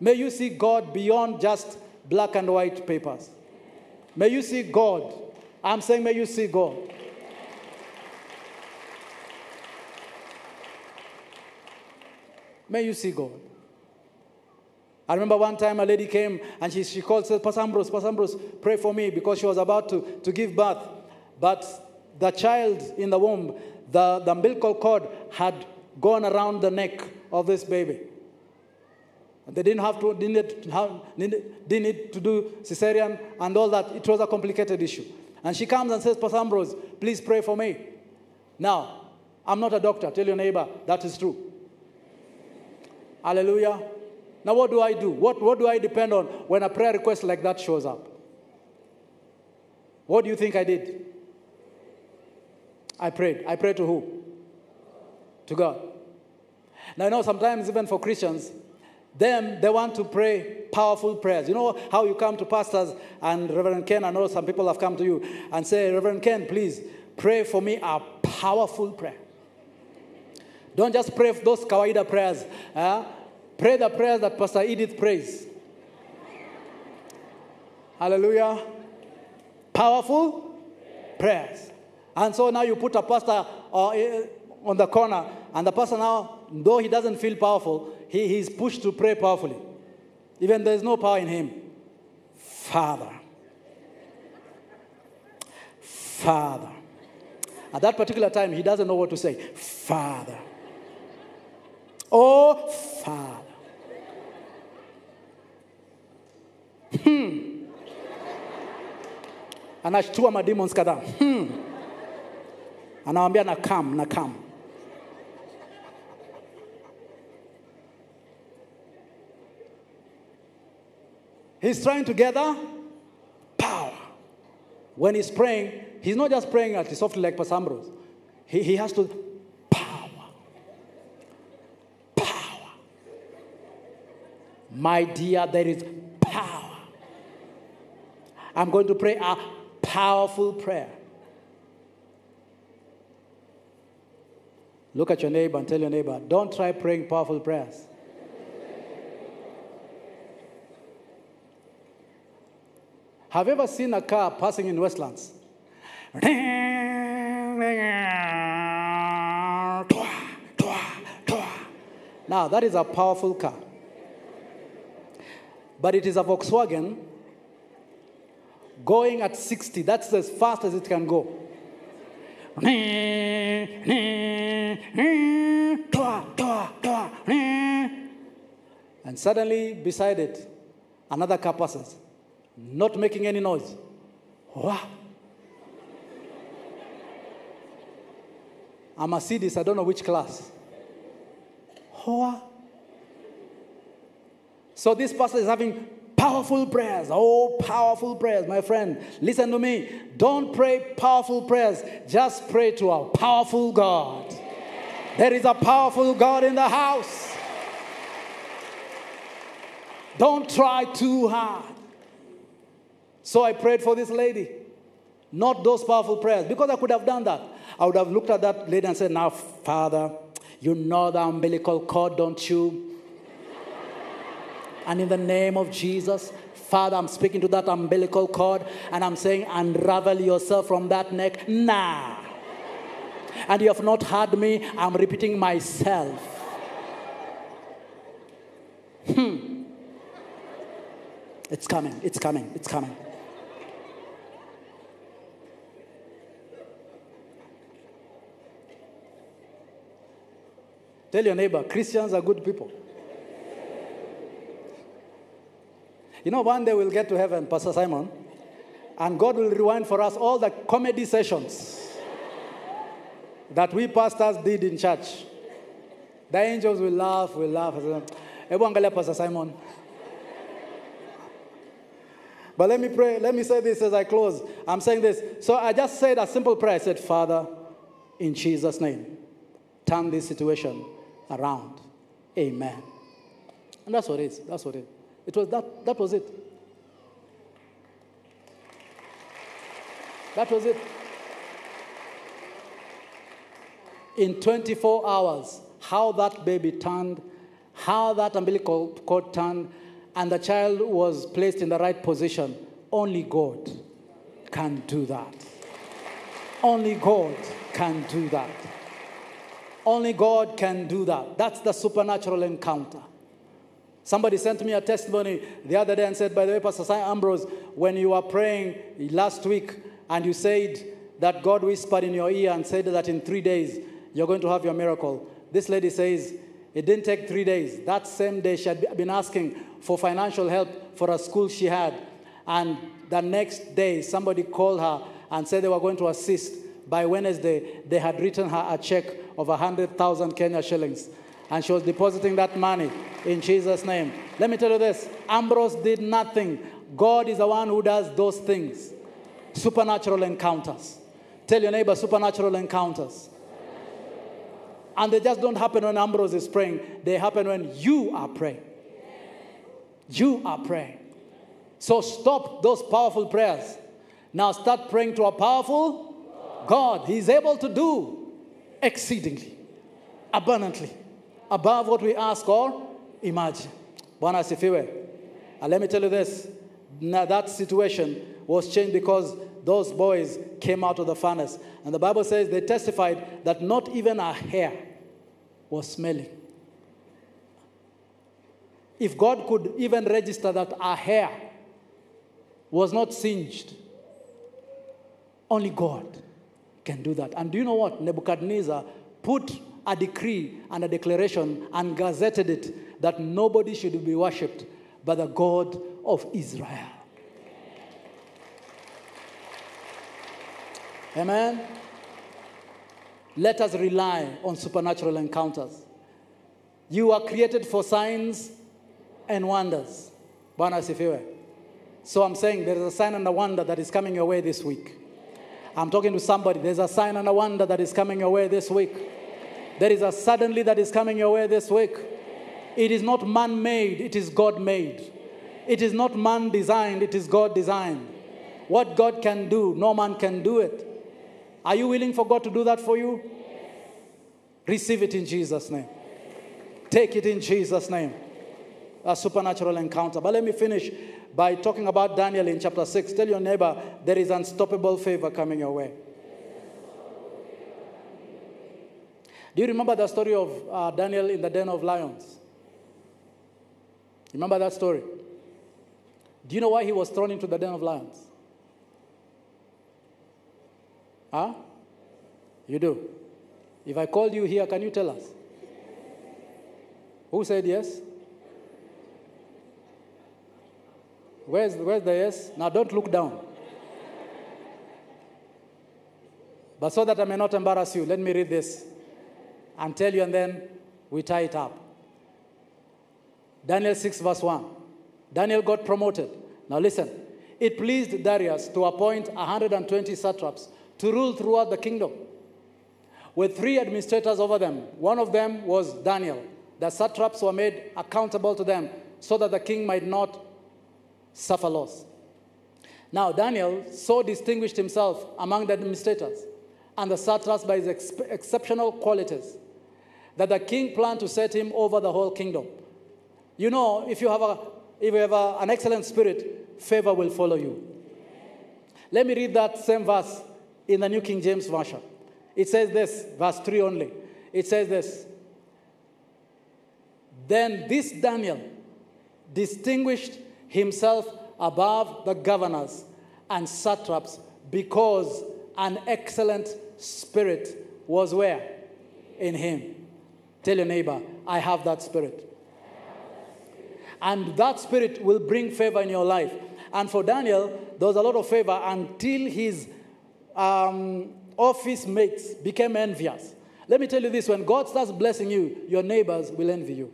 [SPEAKER 1] May you see God beyond just black and white papers. May you see God. I'm saying, may you see God. May you see God. I remember one time a lady came and she, she called, said, Pastor Ambrose, Pastor Ambrose, pray for me because she was about to, to give birth. But the child in the womb, the, the umbilical cord had gone around the neck of this baby. They didn't have to, didn't, have, didn't need to do cesarean and all that. It was a complicated issue. And she comes and says, Pastor Ambrose, please pray for me. Now, I'm not a doctor. Tell your neighbor that is true. Hallelujah. Now, what do I do? What, what do I depend on when a prayer request like that shows up? What do you think I did? I prayed. I prayed to who? To God. Now, I know sometimes, even for Christians, them, they want to pray powerful prayers. You know how you come to pastors and Reverend Ken, I know some people have come to you and say, Reverend Ken, please pray for me a powerful prayer. Don't just pray those kawaida prayers. Uh, pray the prayers that Pastor Edith prays. Hallelujah. Powerful prayers. And so now you put a pastor uh, on the corner, and the pastor now, though he doesn't feel powerful, he, he's pushed to pray powerfully. Even there's no power in him. Father. Father. At that particular time, he doesn't know what to say. Father. Oh, Father. Hmm. And I saw anashtua mademons kadhaa hmm. anawambia na kam na kam he's trying to gather power when he's praying he's not just praying at softly like Pastor Ambrose. He, he has to power. Power. My dear, there is power. I'm going to pray a powerful prayer. Look at your neighbor and tell your neighbor, don't try praying powerful prayers. Have you ever seen a car passing in Westlands? Now, that is a powerful car but it is a Volkswagen going at 60. That's as fast as it can go. And suddenly, beside it, another car passes, not making any noise. Wow. A Mercedes, I don't know which class. Wow. So this pastor is having powerful prayers. Oh, powerful prayers, my friend. Listen to me. Don't pray powerful prayers. Just pray to a powerful God. There is a powerful God in the house. Don't try too hard. So I prayed for this lady. Not those powerful prayers, because I could have done that. I would have looked at that lady and said, Now, Father, you know the umbilical cord, don't you? And in the name of Jesus, Father, I'm speaking to that umbilical cord and I'm saying, unravel yourself from that neck now. And you have not heard me, I'm repeating myself. Hmm. It's coming, it's coming, it's coming. Tell your neighbor, Christians are good people. You know, one day we'll get to heaven, Pastor Simon, and God will rewind for us all the comedy sessions that we pastors did in church. The angels will laugh, will laugh. Everyone Pastor Simon. But let me pray, let me say this as I close. I'm saying this. So I just said a simple prayer. I said, Father, in Jesus' name, turn this situation around. Amen. And that's what it is. That's what it is. It was that, that was it. That was it. In 24 hours, how that baby turned, how that umbilical cord turned, and the child was placed in the right position. Only God can do that. Only God can do that. Only God can do that. That's the supernatural encounter. Somebody sent me a testimony the other day and said, By the way, Pastor Simon Ambrose, when you were praying last week and you said that God whispered in your ear and said that in three days you're going to have your miracle, this lady says it didn't take three days. That same day, she had been asking for financial help for a school she had. And the next day, somebody called her and said they were going to assist. By Wednesday, they had written her a check of 100,000 Kenya shillings. And she was depositing that money in Jesus' name. Let me tell you this Ambrose did nothing. God is the one who does those things. Supernatural encounters. Tell your neighbor, supernatural encounters. And they just don't happen when Ambrose is praying, they happen when you are praying. You are praying. So stop those powerful prayers. Now start praying to a powerful God. He's able to do exceedingly, abundantly, above what we ask or imagine. And uh, let me tell you this now that situation was changed because those boys came out of the furnace. And the Bible says they testified that not even a hair was smelling. If God could even register that our hair was not singed, only God can do that. And do you know what? Nebuchadnezzar put a decree and a declaration and gazetted it that nobody should be worshipped but the God of Israel. Amen. Let us rely on supernatural encounters. You are created for signs and wonders. So I'm saying there is a sign and a wonder that is coming your way this week. I'm talking to somebody. There's a sign and a wonder that is coming your way this week. There is a suddenly that is coming your way this week. It is not man made, it is God made. It is not man designed, it is God designed. What God can do, no man can do it. Are you willing for God to do that for you? Receive it in Jesus' name. Take it in Jesus' name. A supernatural encounter. But let me finish by talking about Daniel in chapter 6. Tell your neighbor there is unstoppable favor coming your way. Do you remember the story of uh, Daniel in the den of lions? Remember that story? Do you know why he was thrown into the den of lions? Huh? You do. If I called you here, can you tell us? Who said yes? Where's, where's the yes? Now don't look down. But so that I may not embarrass you, let me read this and tell you, and then we tie it up. Daniel 6, verse 1. Daniel got promoted. Now listen. It pleased Darius to appoint 120 satraps to rule throughout the kingdom with three administrators over them. One of them was Daniel. The satraps were made accountable to them so that the king might not suffer loss. Now, Daniel so distinguished himself among the administrators and the satraps by his ex- exceptional qualities that the king planned to set him over the whole kingdom. You know, if you have, a, if you have a, an excellent spirit, favor will follow you. Let me read that same verse in the New King James Version. It says this, verse 3 only. It says this. Then this Daniel distinguished himself above the governors and satraps because an excellent spirit was where? In him. Tell your neighbor, I have that spirit. And that spirit will bring favor in your life. And for Daniel, there was a lot of favor until his um, office mates became envious. Let me tell you this when God starts blessing you, your neighbors will envy you.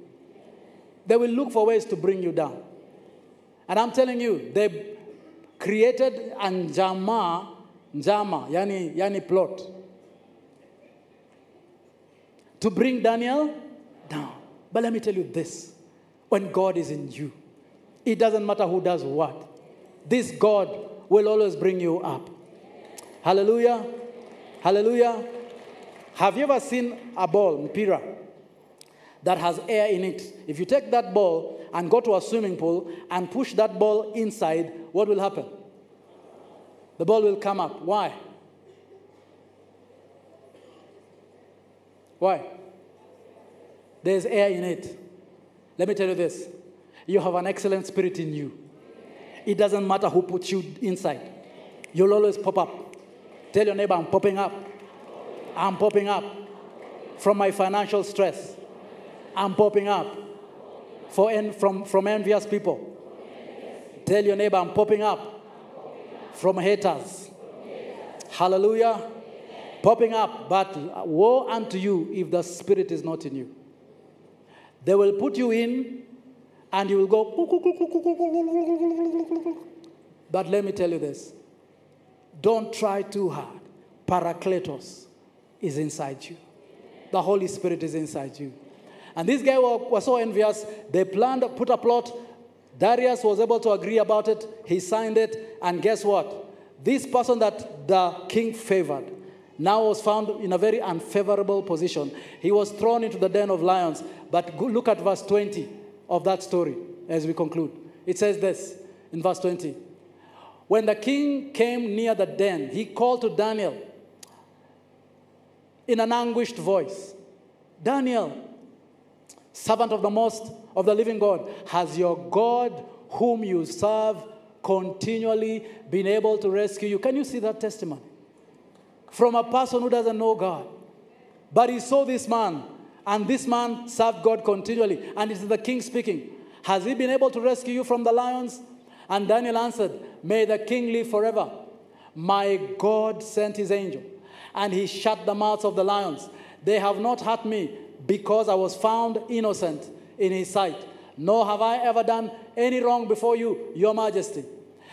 [SPEAKER 1] They will look for ways to bring you down. And I'm telling you, they created anjama, njama, yani, yani plot, to bring Daniel down. But let me tell you this when God is in you, it doesn't matter who does what. This God will always bring you up. Hallelujah. Hallelujah. Have you ever seen a ball, mpira, that has air in it? If you take that ball and go to a swimming pool and push that ball inside, what will happen? The ball will come up. Why? Why? There's air in it. Let me tell you this you have an excellent spirit in you. It doesn't matter who puts you inside, you'll always pop up. Tell your neighbor, I'm popping up. I'm popping up from my financial stress. I'm popping up for en- from, from envious people. Tell your neighbor, I'm popping up from haters. Hallelujah. Popping up, but woe unto you if the Spirit is not in you. They will put you in and you will go. But let me tell you this don't try too hard. Parakletos is inside you, the Holy Spirit is inside you. And this guy was so envious, they planned, put a plot. Darius was able to agree about it. He signed it. And guess what? This person that the king favored now was found in a very unfavorable position. He was thrown into the den of lions. But look at verse 20 of that story as we conclude. It says this in verse 20. When the king came near the den, he called to Daniel in an anguished voice Daniel, servant of the most of the living God, has your God, whom you serve, continually been able to rescue you? Can you see that testimony? From a person who doesn't know God. But he saw this man, and this man served God continually. And it's the king speaking. Has he been able to rescue you from the lions? And Daniel answered, May the king live forever. My God sent his angel, and he shut the mouths of the lions. They have not hurt me because I was found innocent in his sight. Nor have I ever done any wrong before you, your majesty.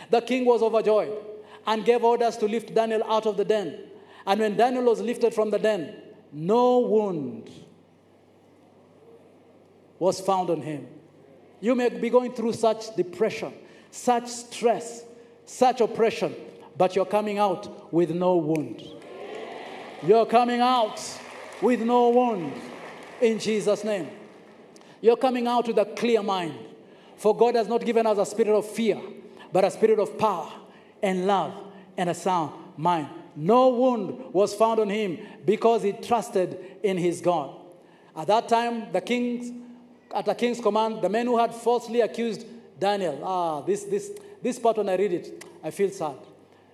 [SPEAKER 1] The king was overjoyed and gave orders to lift Daniel out of the den. And when Daniel was lifted from the den, no wound was found on him. You may be going through such depression, such stress, such oppression, but you're coming out with no wound. You're coming out with no wound in Jesus' name. You're coming out with a clear mind. For God has not given us a spirit of fear, but a spirit of power and love and a sound mind. No wound was found on him because he trusted in his God. At that time, the kings, at the king's command, the men who had falsely accused Daniel, ah, this, this, this part when I read it, I feel sad.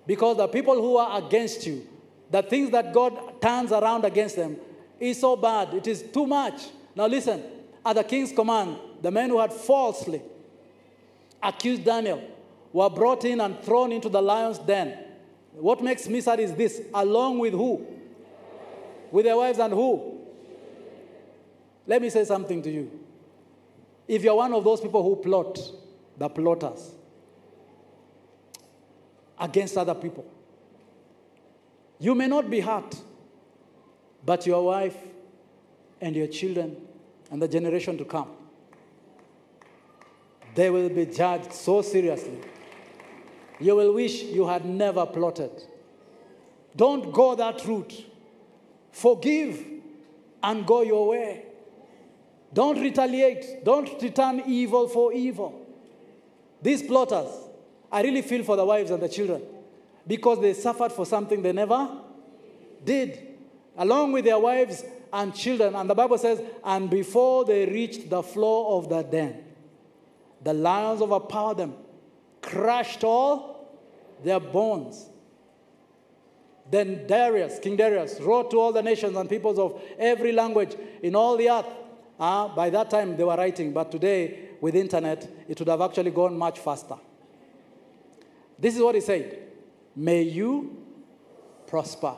[SPEAKER 1] Because the people who are against you, the things that God turns around against them, is so bad. It is too much. Now listen, at the king's command, the men who had falsely accused Daniel were brought in and thrown into the lion's den. What makes me sad is this along with who? With their wives and who? Let me say something to you. If you're one of those people who plot, the plotters, against other people, you may not be hurt, but your wife and your children and the generation to come, they will be judged so seriously. You will wish you had never plotted. Don't go that route. Forgive and go your way. Don't retaliate. Don't return evil for evil. These plotters, I really feel for the wives and the children because they suffered for something they never did, along with their wives and children. And the Bible says, and before they reached the floor of the den, the lions overpowered them, crushed all their bones. Then Darius, King Darius, wrote to all the nations and peoples of every language in all the earth. Uh, by that time, they were writing, but today, with internet, it would have actually gone much faster. This is what he said May you prosper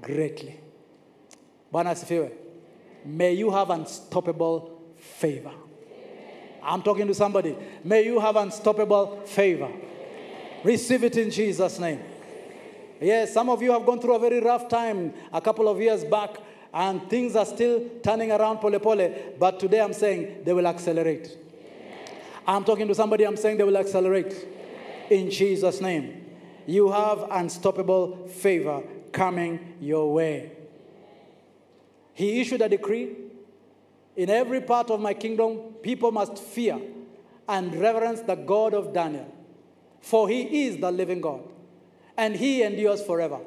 [SPEAKER 1] greatly. Bwana asifiwe. May you have unstoppable favor. I'm talking to somebody. May you have unstoppable favor. Receive it in Jesus' name. Yes, some of you have gone through a very rough time a couple of years back, and things are still turning around pole pole. But today I'm saying they will accelerate. I'm talking to somebody, I'm saying they will accelerate. In Jesus' name. You have unstoppable favor coming your way. He issued a decree in every part of my kingdom, people must fear and reverence the God of Daniel, for he is the living God, and he endures forever.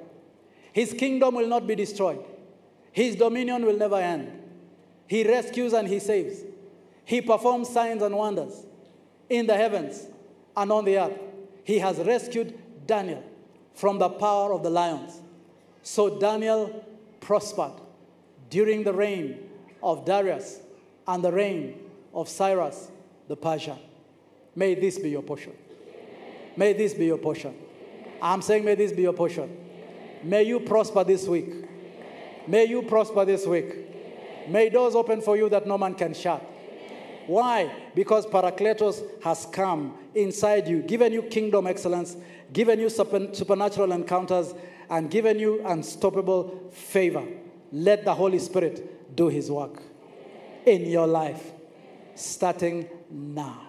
[SPEAKER 1] His kingdom will not be destroyed, his dominion will never end. He rescues and he saves. He performs signs and wonders in the heavens and on the earth. He has rescued Daniel from the power of the lions. So Daniel prospered during the reign of Darius and the reign of Cyrus the Persian. May this be your portion. May this be your portion. I'm saying, may this be your portion. May you prosper this week. May you prosper this week. May doors open for you that no man can shut. Why? Because Parakletos has come inside you, given you kingdom excellence, given you supernatural encounters, and given you unstoppable favor. Let the Holy Spirit do his work in your life, starting now.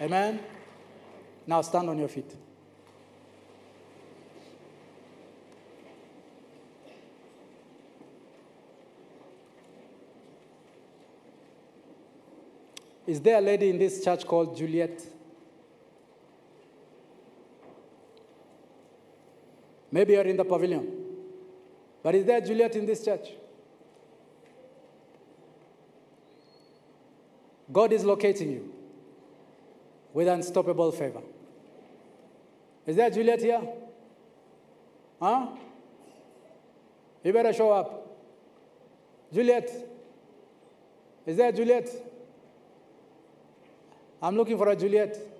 [SPEAKER 1] Amen. Now stand on your feet. Is there a lady in this church called Juliet? Maybe you're in the pavilion. But is there Juliet in this church? God is locating you with unstoppable favor. Is there Juliet here? Huh? You better show up. Juliet. Is there Juliet? I'm looking for a Juliet.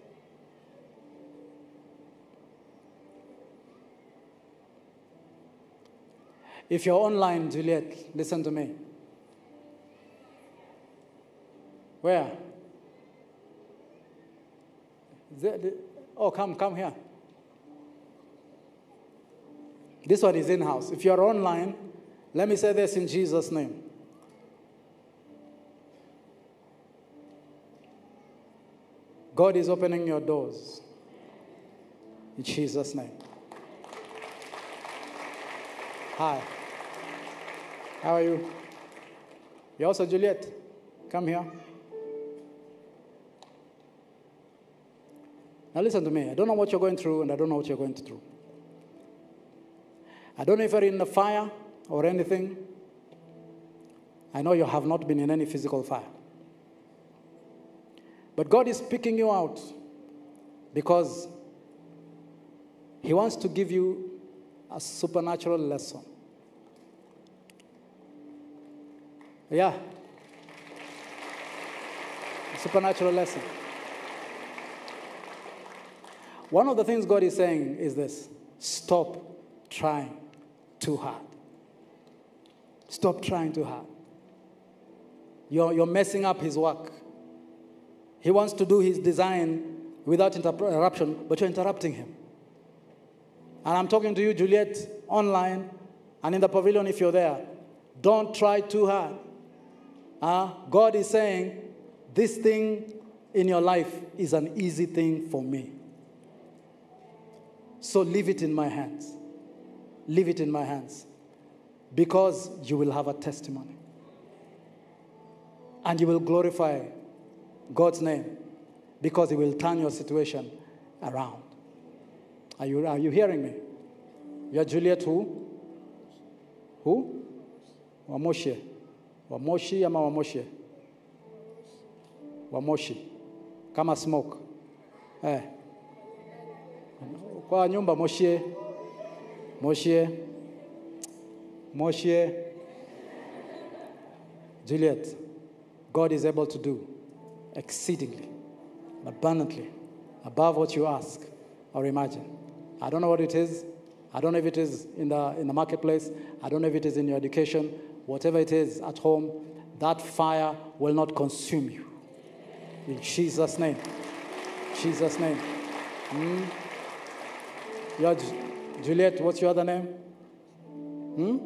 [SPEAKER 1] If you're online, Juliet, listen to me. Where? oh, come, come here. This one is in house. If you're online, let me say this in Jesus' name. God is opening your doors. In Jesus' name. Hi. How are you? You also, Juliet? Come here. Now, listen to me. I don't know what you're going through, and I don't know what you're going through. I don't know if you're in the fire or anything. I know you have not been in any physical fire. But God is picking you out because He wants to give you a supernatural lesson. Yeah. Supernatural lesson. One of the things God is saying is this stop trying too hard. Stop trying too hard. You're, you're messing up His work. He wants to do His design without interruption, but you're interrupting Him. And I'm talking to you, Juliet, online and in the pavilion if you're there. Don't try too hard. Uh, God is saying, This thing in your life is an easy thing for me. So leave it in my hands. Leave it in my hands. Because you will have a testimony. And you will glorify God's name because He will turn your situation around. Are you, are you hearing me? You're Juliet who? Who? Wamoshe. Wamoshi ama Wamoshe? Wamoshi kama smoke eh. Kwa nyumba moshie, moshie, moshie. Juliet, God is able to do exceedingly, abundantly, above what you ask or imagine. I don't know what it is. I don't know if it is in the, in the marketplace. I don't know if it is in your education. Whatever it is at home, that fire will not consume you. In Jesus' name. Jesus' name. Ju- Juliet, what's your other name? Hmm?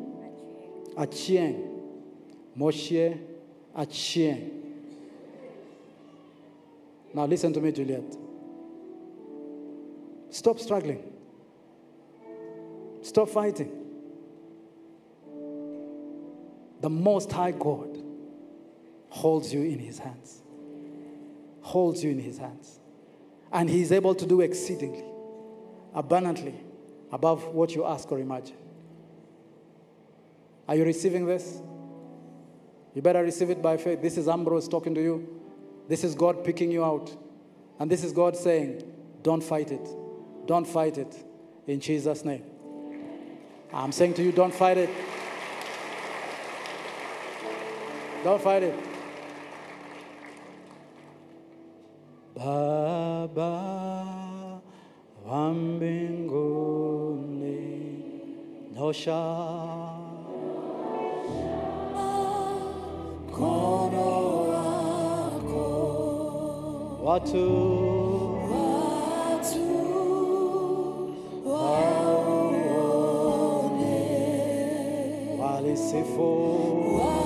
[SPEAKER 1] Achieng. Moshe Achieng. Now listen to me, Juliet. Stop struggling. Stop fighting. The Most High God holds you in His hands. Holds you in His hands. And He is able to do exceedingly, abundantly, above what you ask or imagine. Are you receiving this? You better receive it by faith. This is Ambrose talking to you. This is God picking you out. And this is God saying, don't fight it. Don't fight it. In Jesus' name. I'm saying to you, don't fight it. Don't fight it. Baba wa mbinguni, nyosha mkono wako, watu. Walisifu.
[SPEAKER 2] Walisifu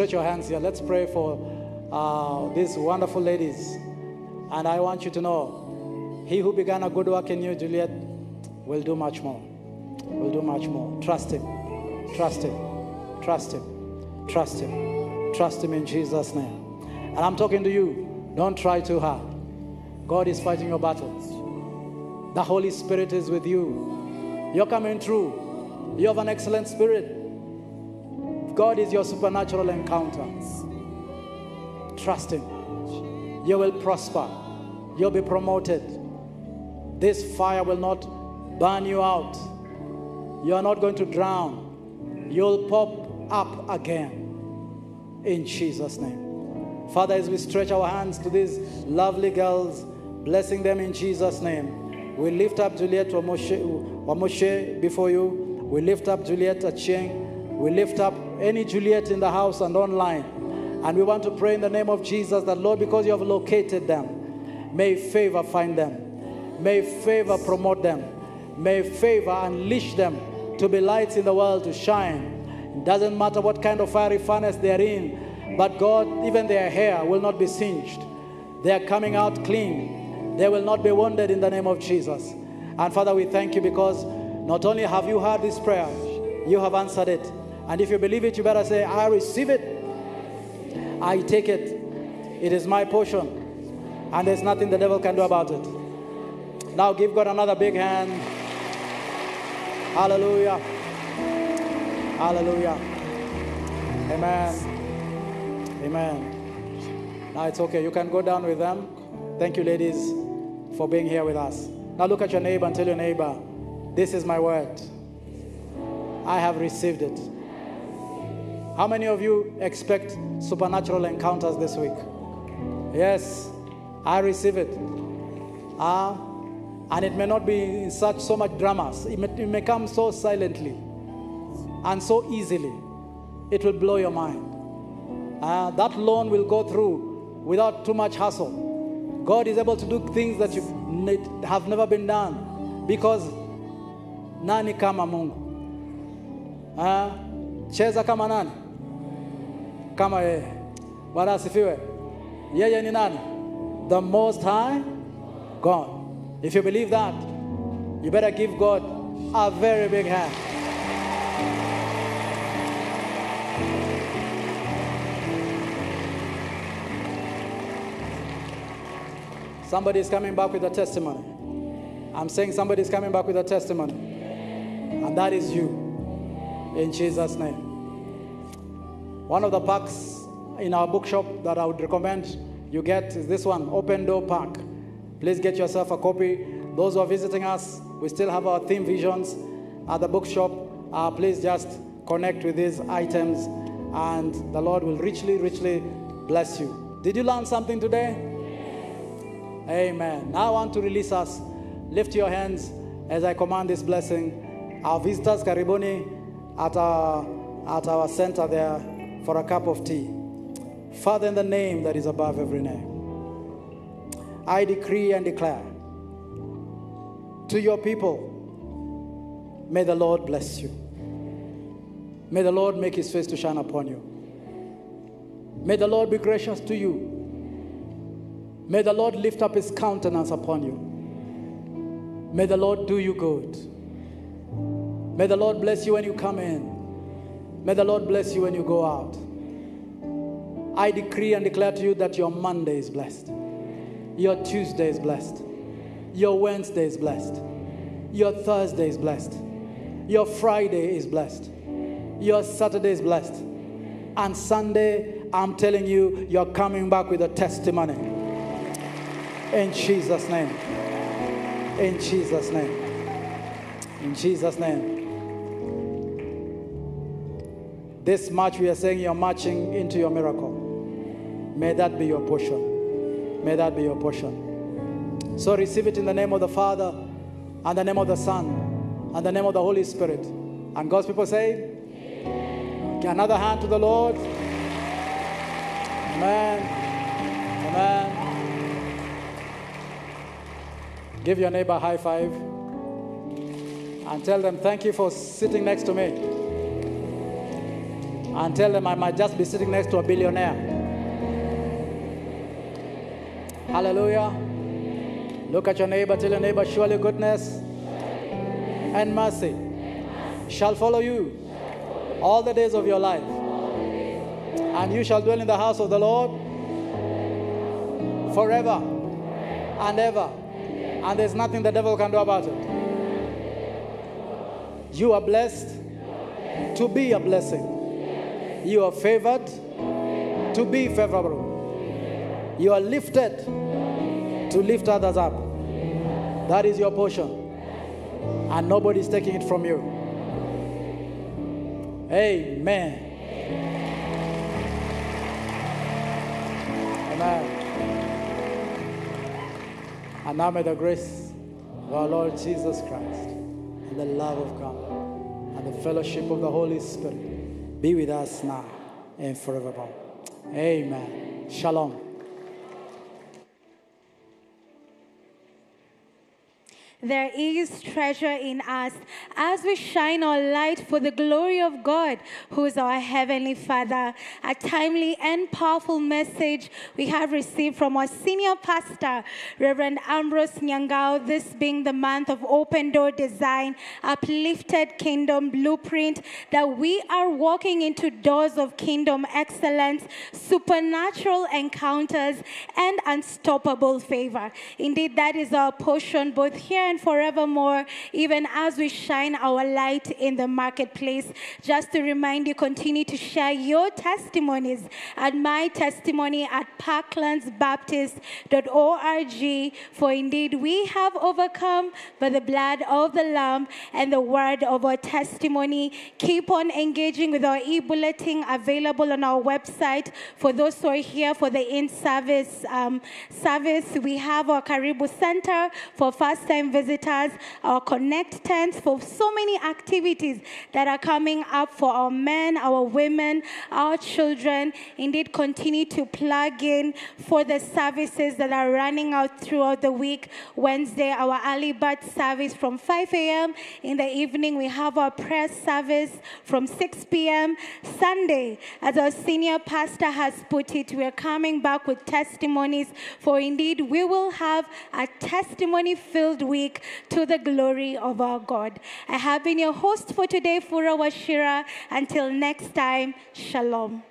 [SPEAKER 1] Stretch your hands here. Let's pray for uh, these wonderful ladies. And I want you to know he who began a good work in you, Juliet, will do much more. Will do much more. Trust him. Trust him. Trust him. Trust him. Trust him in Jesus' name. And I'm talking to you. Don't try too hard. God is fighting your battles. The Holy Spirit is with you. You're coming through. You have an excellent spirit. God is your supernatural encounter. Trust Him. You will prosper. You'll be promoted. This fire will not burn you out. You are not going to drown. You'll pop up again. In Jesus' name. Father, as we stretch our hands to these lovely girls, blessing them in Jesus' name, we lift up Juliet Wamoshe, before you. We lift up Juliet Achieng. We lift up any Juliet in the house and online. And we want to pray in the name of Jesus that, Lord, because you have located them, may favor find them. May favor promote them. May favor unleash them to be lights in the world to shine. It doesn't matter what kind of fiery furnace they are in, but God, even their hair will not be singed. They are coming out clean. They will not be wounded in the name of Jesus. And Father, we thank you because not only have you heard this prayer, you have answered it. And if you believe it, you better say, I receive it. I take it. It is my portion. And there's nothing the devil can do about it. Now give God another big hand. Hallelujah. Hallelujah. Amen. Amen. Now it's okay. You can go down with them. Thank you, ladies, for being here with us. Now look at your neighbor and tell your neighbor, This is my word. I have received it. How many of you expect supernatural encounters this week? Yes, I receive it. Ah, and it may not be in such so much dramas. It may, it may come so silently and so easily. It will blow your mind. Ah, that loan will go through without too much hassle. God is able to do things that you have never been done because nani kama Mungu? Ah, cheza kama nani? Kama yeye. Bwana asifiwe. Yeye ni nani? The Most High God. If you believe that, you better give God a very big hand. Somebody is coming back with a testimony. I'm saying somebody is coming back with a testimony. And that is you. In Jesus' name. One of the packs in our bookshop that I would recommend you get is this one Open Door Pack. Please get yourself a copy. Those who are visiting us, we still have our theme visions at the bookshop. Uh, please just connect with these items, and the Lord will richly, richly bless you. Did you learn something today? Amen. Now I want to release us. Lift your hands as I command this blessing. Our visitors, Karibuni, at our, at our center there for a cup of tea. Father, in the name that is above every name, I decree and declare to your people, may the Lord bless you. May the Lord make his face to shine upon you. May the Lord be gracious to you. May the Lord lift up his countenance upon you. May the Lord do you good. May the Lord bless you when you come in. May the Lord bless you when you go out. I decree and declare to you that your Monday is blessed. Your Tuesday is blessed. Your Wednesday is blessed. Your Thursday is blessed. Your Friday is blessed. Your Saturday is blessed. And Sunday, I'm telling you, you're coming back with a testimony. In Jesus' name. In Jesus' name. In Jesus' name. This March, we are saying you're marching into your miracle. May that be your portion. May that be your portion. So receive it in the name of the Father, and the name of the Son, and the name of the Holy Spirit. And God's people say, Okay, another hand to the Lord. Amen. Amen. Give your neighbor a high five and tell them, Thank you for sitting next to me. And tell them I might just be sitting next to a billionaire. Hallelujah. Look at your neighbor, tell your neighbor, surely goodness and mercy shall follow you all the days of your life. And you shall dwell in the house of the Lord forever and ever. And there's nothing the devil can do about it. You are blessed to be a blessing. You are favored to be favorable. You are lifted to lift others up. That is your portion. And nobody is taking it from you. Amen. Amen. And now may the grace of our Lord Jesus Christ and the love of God and the fellowship of the Holy Spirit be with us now and forevermore. Amen. Shalom.
[SPEAKER 3] There is treasure in us as we shine our light for the glory of God, who is our Heavenly Father. A timely and powerful message we have received from our senior pastor, Reverend Ambrose Nyangao, this being the month of open door design, uplifted kingdom blueprint, that we are walking into doors of kingdom excellence, supernatural encounters, and unstoppable favor. Indeed, that is our portion both here and forevermore, even as we shine our light in the marketplace. Just to remind you, continue to share your testimonies at my testimony at parklandsbaptist.org. For indeed, we have overcome by the blood of the Lamb and the word of our testimony. Keep on engaging with our e bulletin available on our website. For those who are here for the in service um, service, we have our Karibu Center for first time visitors visitors, our connect tents, for so many activities that are coming up for our men, our women, our children. Indeed, continue to plug in for the services that are running out throughout the week. Wednesday, our bird service from 5 a.m. In the evening, we have our prayer service from 6 p.m. Sunday, as our senior pastor has put it, we are coming back with testimonies. For indeed, we will have a testimony filled week to the glory of our God. I have been your host for today, Fura Washira. Until next time, shalom.